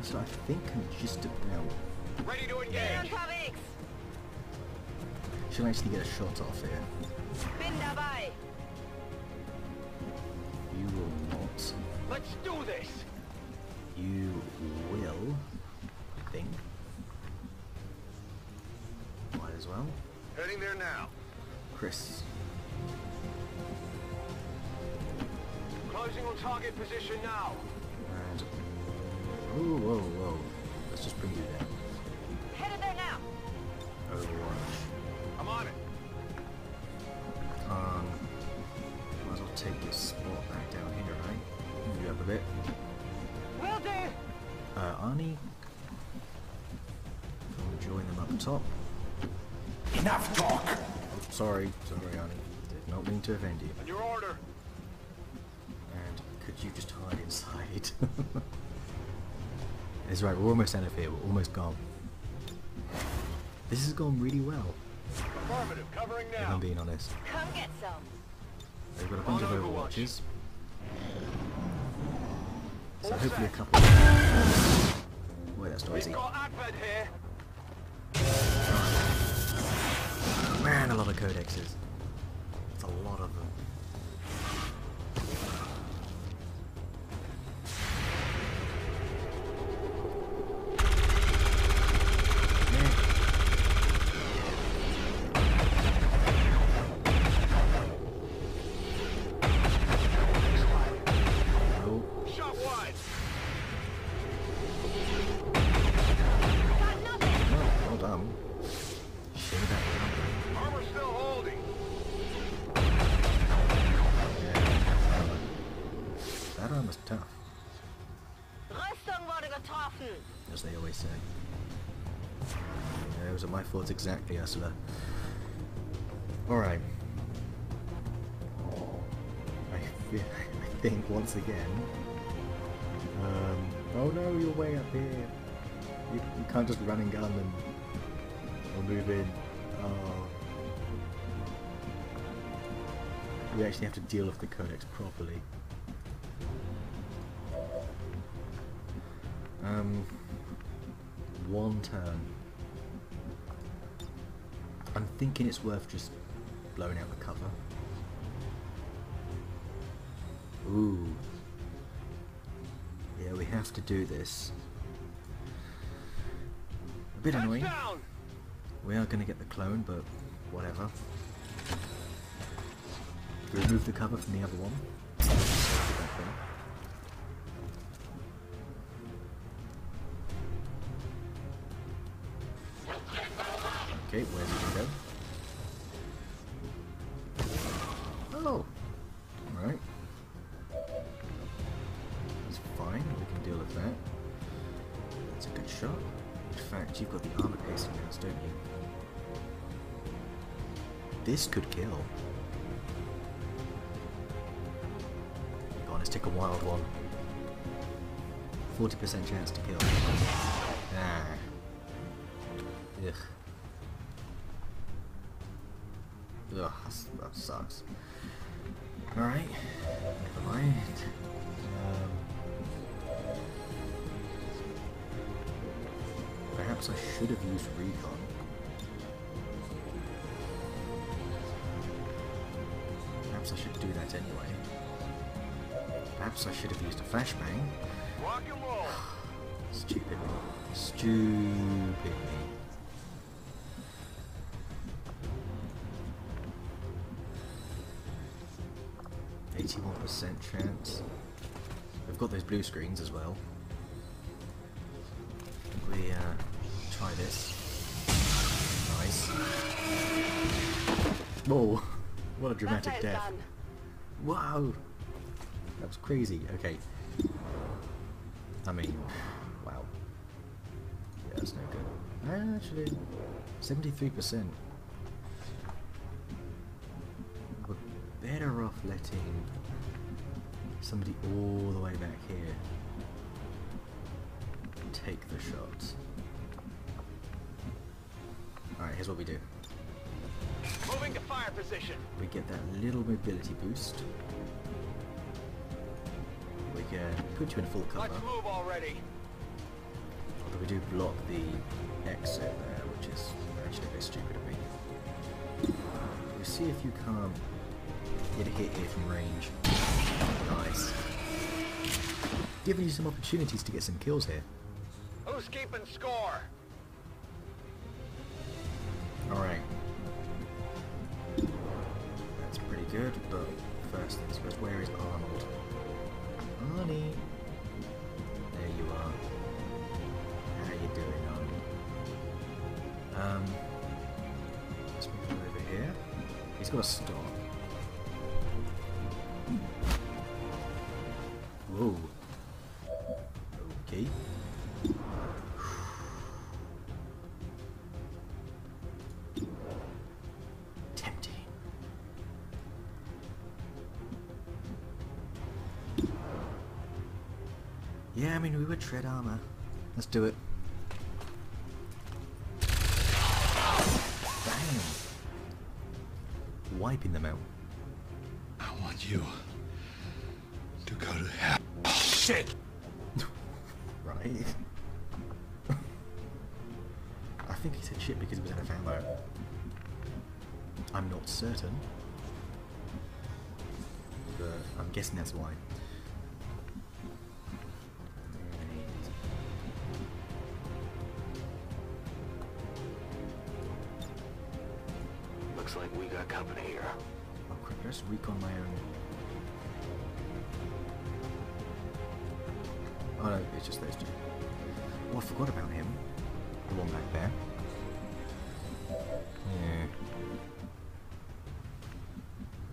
Speaker 2: First, I think I'm just about.
Speaker 1: Ready to
Speaker 4: Get on
Speaker 1: engage.
Speaker 4: top X.
Speaker 2: Should actually get a shot off here.
Speaker 4: Bin dabei.
Speaker 2: You will not.
Speaker 1: Let's do this.
Speaker 2: You will. I think. Might as well.
Speaker 1: Heading there now.
Speaker 2: Chris.
Speaker 1: Closing on target position now.
Speaker 2: And. Whoa, whoa, whoa. Let's just bring you down.
Speaker 4: Headed there now.
Speaker 2: Overwatch.
Speaker 1: I'm on it.
Speaker 2: Khan. Might as well take your spot back down here, right? Move you up a bit.
Speaker 4: Will do.
Speaker 2: Uh, Arnie. We'll join them up top.
Speaker 3: Enough talk!
Speaker 2: Oh, sorry, sorry, Arnie. Did not mean to offend you.
Speaker 1: On your order.
Speaker 2: And could you just hide inside? it's right, we're almost out of here, we're almost gone. This has gone really well,
Speaker 1: Affirmative, covering
Speaker 2: if. I'm being honest.
Speaker 4: Come get some.
Speaker 2: They've got a bunch of overwatches. So
Speaker 1: All
Speaker 2: hopefully a couple. Wait, that's noisy.
Speaker 1: We've got Advent here.
Speaker 2: Man, a lot of codexes. My thoughts exactly, Ursula. Alright. I, I think once again. Um, oh no, you're way up here. You, you can't just run and gun and or move in. Oh. We actually have to deal with the codex properly. Um, one turn. I'm thinking it's worth just blowing out the cover. Ooh. Yeah, we have to do this. A bit annoying. We are going to get the clone, but whatever. Remove the cover from the other one. Okay, where's it going to 40% chance to kill. Ah. Ugh. Ugh, that sucks. Alright, never mind. Um, perhaps I should have used recon. Perhaps I should do that anyway. Perhaps I should have used a flashbang.
Speaker 1: Rock and roll.
Speaker 2: Stupid me. Stupid me. Eighty-one percent chance. We've got those blue screens as well. We uh, try this. Nice. Whoa! What a dramatic death. Wow! That was crazy. Okay. I mean, wow. Yeah, that's no good. Actually, 73%. We're better off letting somebody all the way back here take the shot. Alright, here's what we do.
Speaker 1: Moving to fire position.
Speaker 2: We get that little mobility boost. Can put you in full cover.
Speaker 1: Let's move already.
Speaker 2: Although we do block the exit there, which is actually a bit stupid of me. We see if you can't get a hit here from range. Nice. Giving you some opportunities to get some kills here.
Speaker 1: Who's keeping score?
Speaker 2: I mean, we would tread armor. Let's do it. Wiping them out.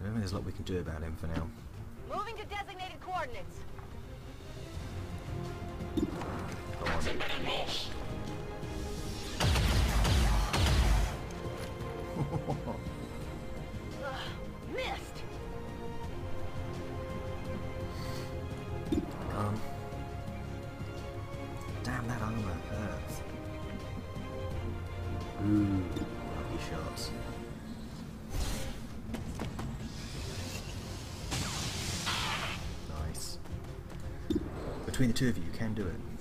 Speaker 3: I
Speaker 2: don't think there's a lot we can do about him for now.
Speaker 4: Moving to designated coordinates.
Speaker 2: Go on. Between the two of you, you can do it.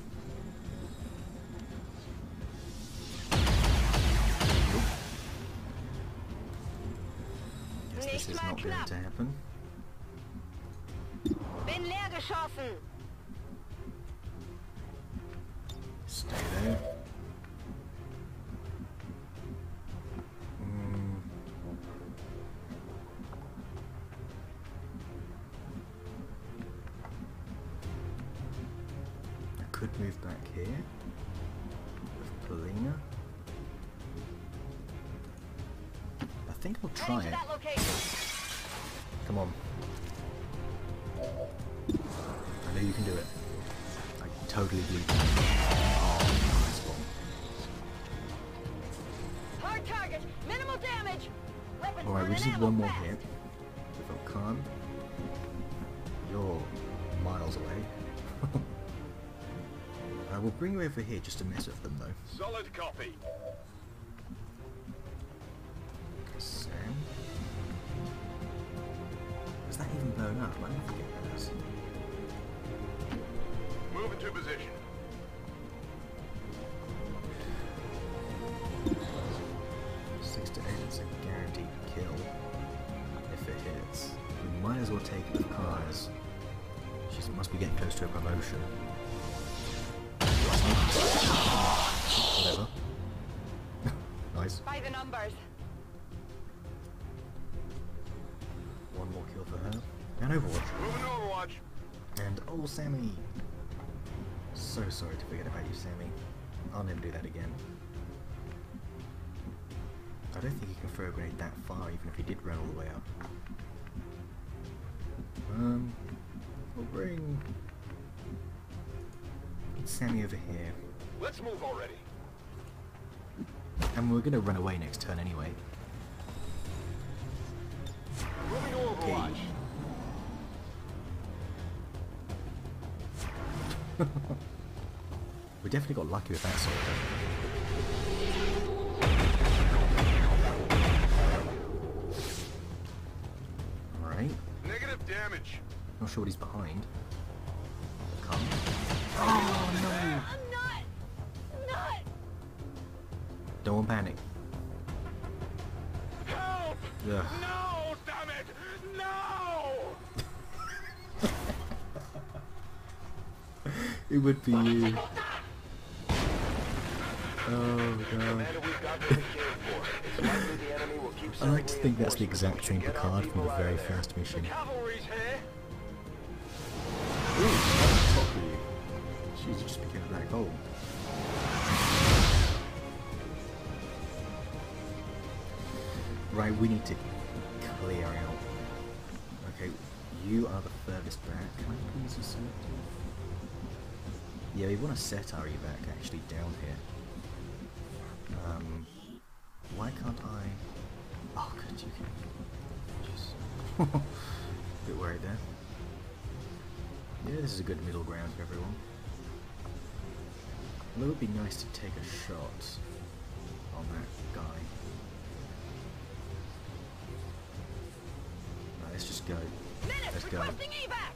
Speaker 2: Need one more hit. With Khan. You're miles away. I will bring you over here just to mess with them though.
Speaker 1: Solid copy.
Speaker 2: She get close to a promotion. Whatever. nice.
Speaker 4: By the numbers.
Speaker 2: One more kill for her. And Overwatch.
Speaker 1: Moving to Overwatch.
Speaker 2: And oh, Sammy. So sorry to forget about you, Sammy. I'll never do that again. I don't think you can throw a grenade that far, even if he did run all the way up. Um, we'll bring Sammy over here,
Speaker 1: Let's move already.
Speaker 2: and we're gonna run away next turn anyway.
Speaker 1: Moving Overwatch.
Speaker 2: We definitely got lucky with that soldier. Alright.
Speaker 1: Negative damage.
Speaker 2: Not sure what he's behind. Come. Oh no!
Speaker 4: I'm not. Not.
Speaker 2: Don't panic.
Speaker 1: Help!
Speaker 2: Ugh.
Speaker 1: No, damn it! No!
Speaker 2: It would be you. Oh god.
Speaker 1: Commander, we've got them cared for. It's likely the enemy will keep
Speaker 2: I like to think that's the exact same Picard from the very first mission. We need to clear out. Okay, you are the furthest back. Can I please assert you? Yeah, we want to set our evac actually down here. Um, why can't I? Oh, good, you can. Jeez. Bit worried there. Yeah, this is a good middle ground for everyone. Although it would be nice to take a shot on that guy. Go.
Speaker 4: Menace
Speaker 2: Let's go.
Speaker 4: evac!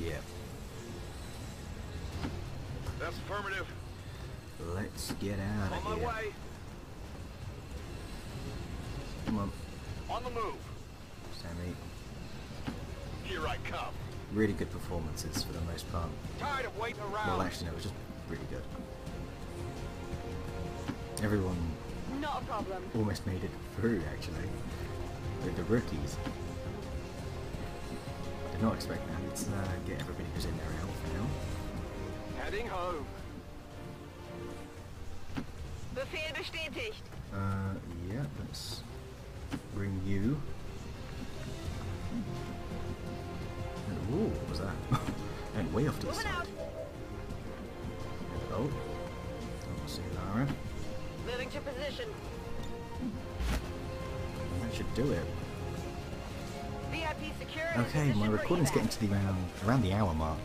Speaker 2: Yeah.
Speaker 1: That's affirmative.
Speaker 2: Let's get out
Speaker 1: On
Speaker 2: of
Speaker 1: my
Speaker 2: here.
Speaker 1: way.
Speaker 2: Come on,
Speaker 1: On the move.
Speaker 2: Sammy.
Speaker 1: Here I come.
Speaker 2: Really good performances for the most part.
Speaker 1: Tired of waiting around.
Speaker 2: Well, actually, no, it was just really good. Everyone
Speaker 4: Not a problem.
Speaker 2: almost made it through, actually. The, the rookies. Did not expect that. Let's uh, get everybody who's in there out for now.
Speaker 1: Heading home.
Speaker 4: Befehl bestätigt.
Speaker 2: Uh, yeah, let's bring you. And, ooh, what was that? Went way off to the
Speaker 4: Moving
Speaker 2: side.
Speaker 4: out.
Speaker 2: Oh, don't see Lara.
Speaker 4: Moving to position.
Speaker 2: That should do it.
Speaker 4: VIP secure. and in
Speaker 2: Okay, my recording's getting to the around around the hour mark.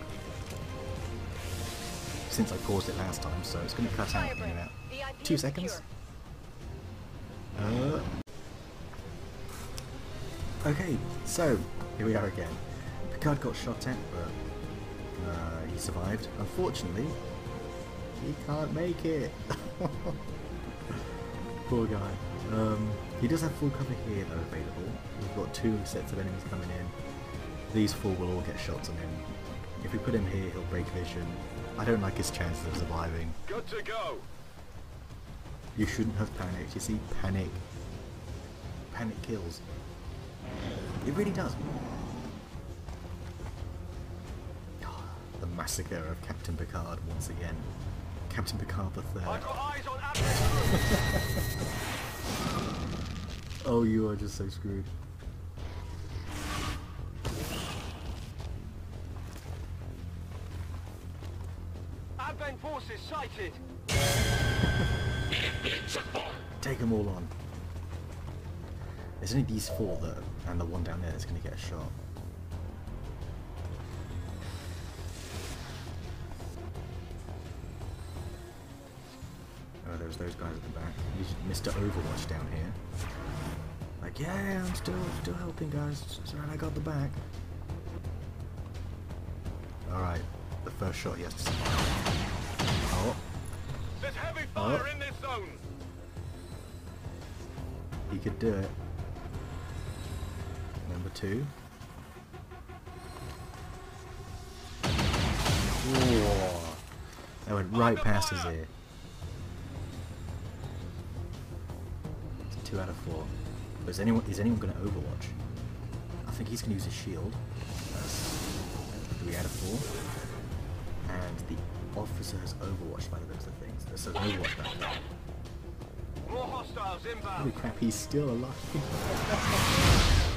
Speaker 2: Since I paused it last time, so it's going to cut out in about two seconds. Uh, okay, so here we are again. Picard got shot at, but uh, he survived. Unfortunately, he can't make it. Poor guy. Um, he does have full cover here though available. We've got two sets of enemies coming in. These four will all get shots on him. If we put him here, he'll break vision. I don't like his chances of surviving.
Speaker 1: Good to go.
Speaker 2: You shouldn't have panicked. You see, panic. Panic kills. It really does. The massacre of Captain Picard once again. Captain Picard the third. Oh, you are just so screwed.
Speaker 1: Advent forces sighted.
Speaker 2: Take them all on. There's only these four though, and the one down there that's going to get a shot. Oh, there's those guys at the back. Mr. Overwatch down here. Like, yeah, I'm still, still helping, guys. It's alright, I got the back. Alright, the first shot he has to survive. Oh,
Speaker 1: There's heavy
Speaker 2: Oh.
Speaker 1: fire in this zone.
Speaker 2: He could do it. Number two. Whoa. That went right past his ear. It's two out of four. But is anyone is anyone gonna overwatch? I think he's gonna use his shield. That's three out of four. And the officer has overwatched by the looks of things. There's an overwatch back there.
Speaker 1: More hostiles
Speaker 2: Holy crap, he's still alive.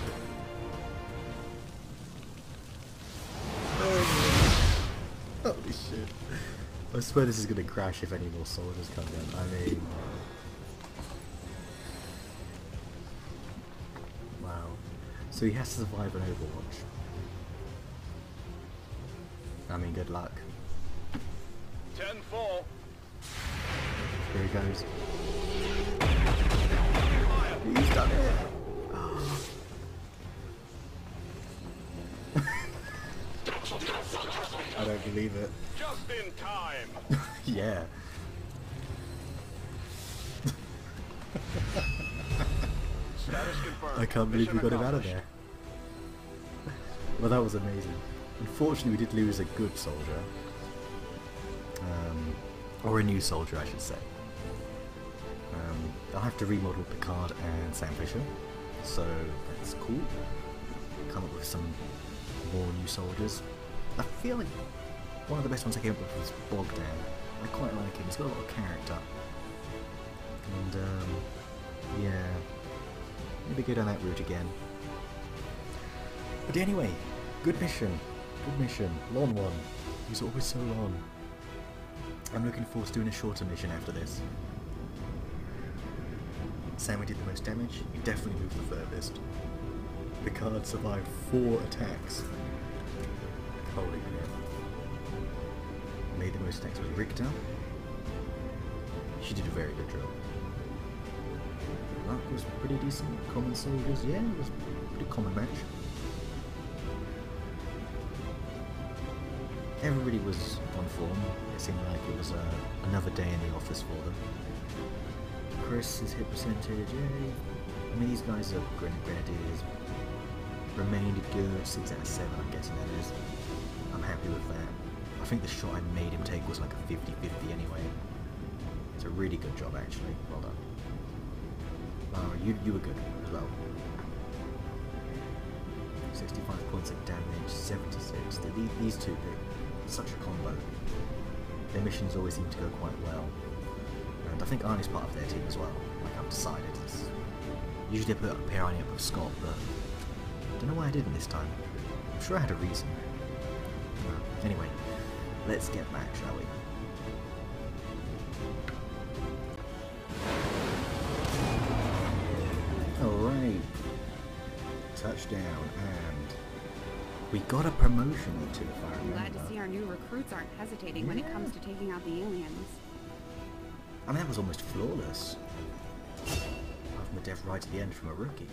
Speaker 2: Holy shit. I swear this is gonna crash if any more soldiers come in. I mean... So he has to survive an Overwatch. I mean, good luck.
Speaker 1: 10-4.
Speaker 2: Here he goes. He's done it! Ah. I don't believe it.
Speaker 1: Just in time.
Speaker 2: yeah.
Speaker 1: Status confirmed.
Speaker 2: I can't believe we got him out of there. well, that was amazing. Unfortunately, we did lose a good soldier. Um, or a new soldier, I should say. Um, I'll have to remodel Picard and Sam Fisher, so that's cool. Come up with some more new soldiers. I feel like one of the best ones I came up with was Bogdan. I quite like him. He's got a lot of character. And um, yeah, maybe go down that route again. But anyway, good mission. Good mission. Long one. It was always so long. I'm looking forward to doing a shorter mission after this. Sammy did the most damage. He definitely moved the furthest. Picard survived four attacks. Holy shit. Made the most actor was Richter. She did a very good job. Luck was pretty decent. Common Soldiers, yeah, it was pretty common match. Everybody was on form. It seemed like it was uh, another day in the office for them. Chris's hit percentage, yay. I mean, these guys are gren- grenadiers. Remained good, 6 out of 7, I'm guessing that is. I'm happy with that. I think the shot I made him take was like a 50-50 anyway. It's a really good job, actually. Well done. Lara, you, you were good as well. 65 points of damage, 76. The- These, these two, such a combo. Their missions always seem to go quite well. And I think Arnie's part of their team as well. Like I've decided. It's, usually I put a pair Arnie up with Scott, but I don't know why I didn't this time. I'm sure I had a reason. Anyway, let's get back, shall we? We got a promotion too, if I
Speaker 7: I'm glad to see our new recruits aren't hesitating when it comes to taking out the aliens.
Speaker 2: I mean, that was almost flawless. Apart from the death right at the end from a rookie.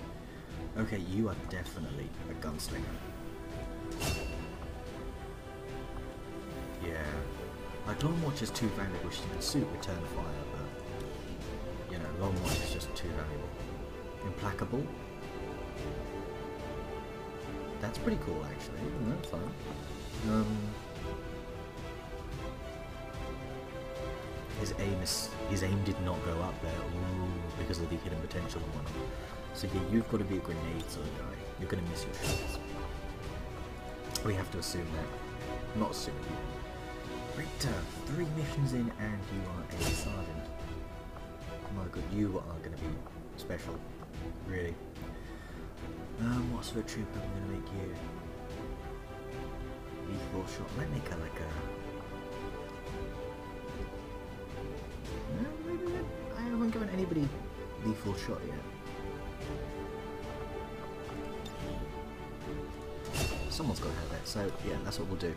Speaker 2: Okay, you are definitely a gunslinger. Yeah. Like, Long Watch is too valuable. She can suit Return Fire, but... You know, Long Watch is just too valuable. Implacable? That's pretty cool, actually. Mm, That's fun. Um... his aim is his aim did not go up there ooh, because of the hidden potential and whatnot. So yeah, you've got to be a grenade sort of guy. You're gonna miss your shots. We have to assume that. Not assume. Richter, three missions in and you are a sergeant. My god, you are gonna be special. Really. Um, what sort of trooper am I gonna make you? Lethal shot. Let me make her like a No. I haven't given anybody lethal shot yet. Someone's got to have it, so yeah, that's what we'll do.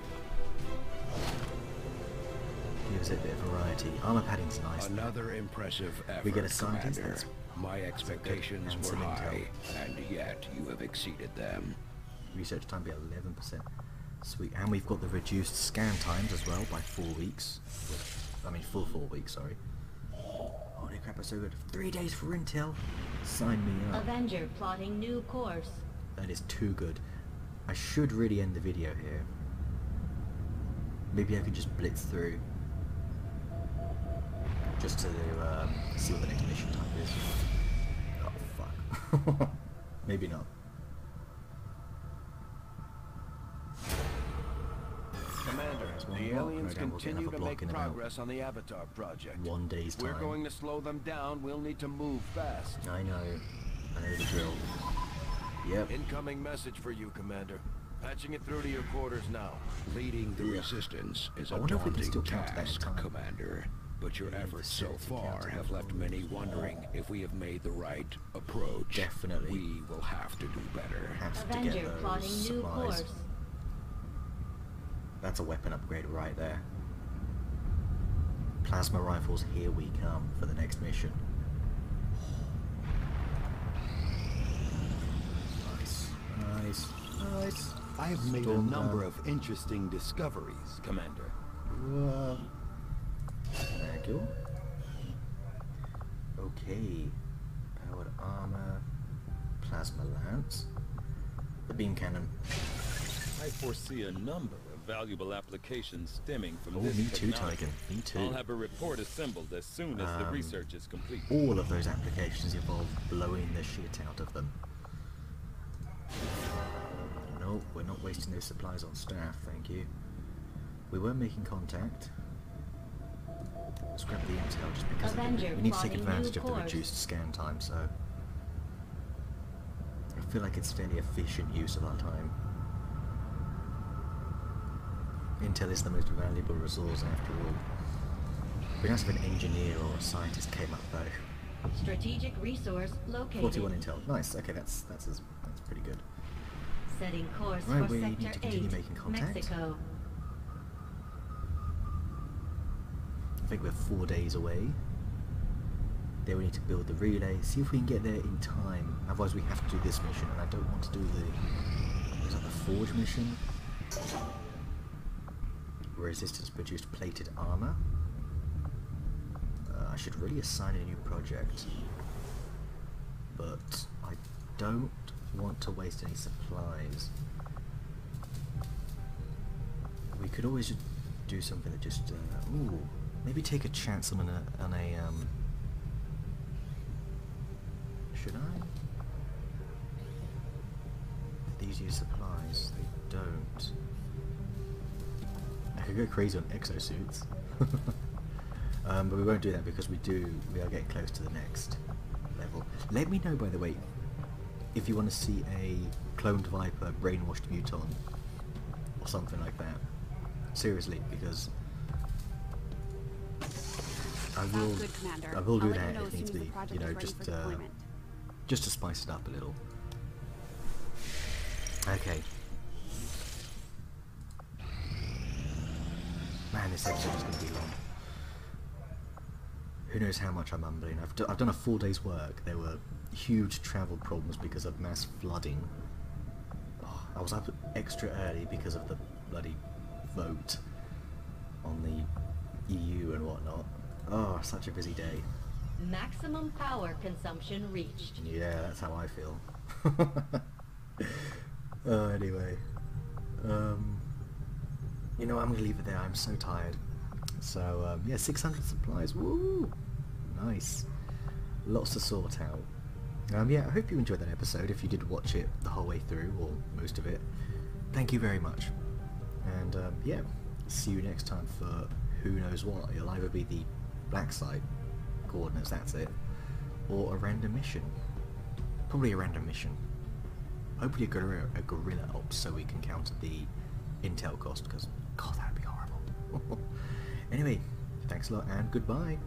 Speaker 2: Gives it a bit of variety. Armor padding's nice.
Speaker 8: Another impressive effort,
Speaker 2: We get a scientist,
Speaker 8: My expectations
Speaker 2: And
Speaker 8: were
Speaker 2: some intel.
Speaker 8: high, and yet you have exceeded them.
Speaker 2: Research time be 11%. Sweet. And we've got the reduced scan times as well by four weeks. I mean, full four weeks, sorry. Holy crap, that's so good. Three days for intel. Sign me up.
Speaker 9: Avenger plotting new course.
Speaker 2: That is too good. I should really end the video here. Maybe I could just blitz through. Just to um, see what the next mission type is. Maybe not.
Speaker 1: Commander, the aliens continue to make progress on the Avatar project.
Speaker 2: One day's
Speaker 1: We're going to slow them down. We'll need to move fast.
Speaker 2: I know. I know the drill. Yep.
Speaker 1: Incoming message for you, Commander. Patching it through to your quarters now.
Speaker 8: Leading the
Speaker 2: Yeah.
Speaker 8: resistance is
Speaker 2: I
Speaker 8: a
Speaker 2: wonder if we can
Speaker 8: daunting
Speaker 2: still count that
Speaker 8: task,
Speaker 2: time.
Speaker 8: Commander. But your efforts so far have left many wondering if we have made the right approach.
Speaker 2: Definitely.
Speaker 8: We will have to do better.
Speaker 2: Have to
Speaker 9: Avenger
Speaker 2: get those
Speaker 9: plotting new
Speaker 2: supplies.
Speaker 9: course.
Speaker 2: That's a weapon upgrade right there. Plasma rifles, here we come for the next mission. Nice, nice, nice.
Speaker 10: I have made
Speaker 2: Storm
Speaker 10: a number
Speaker 2: gun.
Speaker 10: of interesting discoveries, Commander.
Speaker 2: Whoa. Thank you. Okay. Powered armor. Plasma lance. The beam cannon.
Speaker 11: I foresee a number of valuable applications stemming from
Speaker 2: Oh,
Speaker 11: this
Speaker 2: me too. Tiger. Me too.
Speaker 11: I'll have a report assembled as soon as the
Speaker 2: Um,
Speaker 11: research is complete.
Speaker 2: All of those applications involve blowing the shit out of them. Nope, we're not wasting those supplies on staff, thank you. We were making contact. Let's grab the intel just because
Speaker 9: Avenger
Speaker 2: we need to take advantage of the reduced scan time, so... I feel like it's fairly efficient use of our time. Intel is the most valuable resource after all. We nice if an engineer or a scientist came up though.
Speaker 9: Strategic resource located.
Speaker 2: 41 intel. Nice. Okay, that's that's that's pretty good.
Speaker 9: Setting course
Speaker 2: Right,
Speaker 9: for
Speaker 2: we need
Speaker 9: Sector
Speaker 2: to continue
Speaker 9: 8,
Speaker 2: making contact.
Speaker 9: Mexico.
Speaker 2: I think we're four days away. Then we need to build the relay, see if we can get there in time. Otherwise we have to do this mission, and I don't want to do the... Is that the Forge mission? Resistance produced plated armor. Uh, I should really assign a new project. But I don't want to waste any supplies. We could always do something that just... Uh, ooh, maybe take a chance on a... On a um, should I? These use supplies. They don't. I could go crazy on exosuits. um, but we won't do that because we do, we are getting close to the next level. Let me know, by the way, if you want to see a cloned Viper brainwashed Muton or something like that. Seriously, because I will,
Speaker 7: Good, Commander.
Speaker 2: I will do
Speaker 7: I'll
Speaker 2: that
Speaker 7: you know
Speaker 2: if needs be. You know, just uh, just to spice it up a little. Okay. Man, this episode is going to be long. Who knows how much I'm mumbling. I've, do- I've done a full day's work. There were huge travel problems because of mass flooding. Oh, I was up extra early because of the bloody vote on the EU and whatnot. Oh, such a busy day.
Speaker 9: Maximum power consumption reached.
Speaker 2: Yeah, that's how I feel. oh, anyway. Um, you know, I'm going to leave it there. I'm so tired. So, um, yeah, 600 supplies. Woo! Nice. Lots to sort out. Um, yeah, I hope you enjoyed that episode. If you did watch it the whole way through, or most of it, thank you very much. And, um, yeah, see you next time for who knows what. It'll either be the black site coordinates, that's it, or a random mission. Probably a random mission. Hopefully a gorilla, a guerrilla ops so we can counter the intel cost, because, god, that'd be horrible. anyway, thanks a lot and goodbye.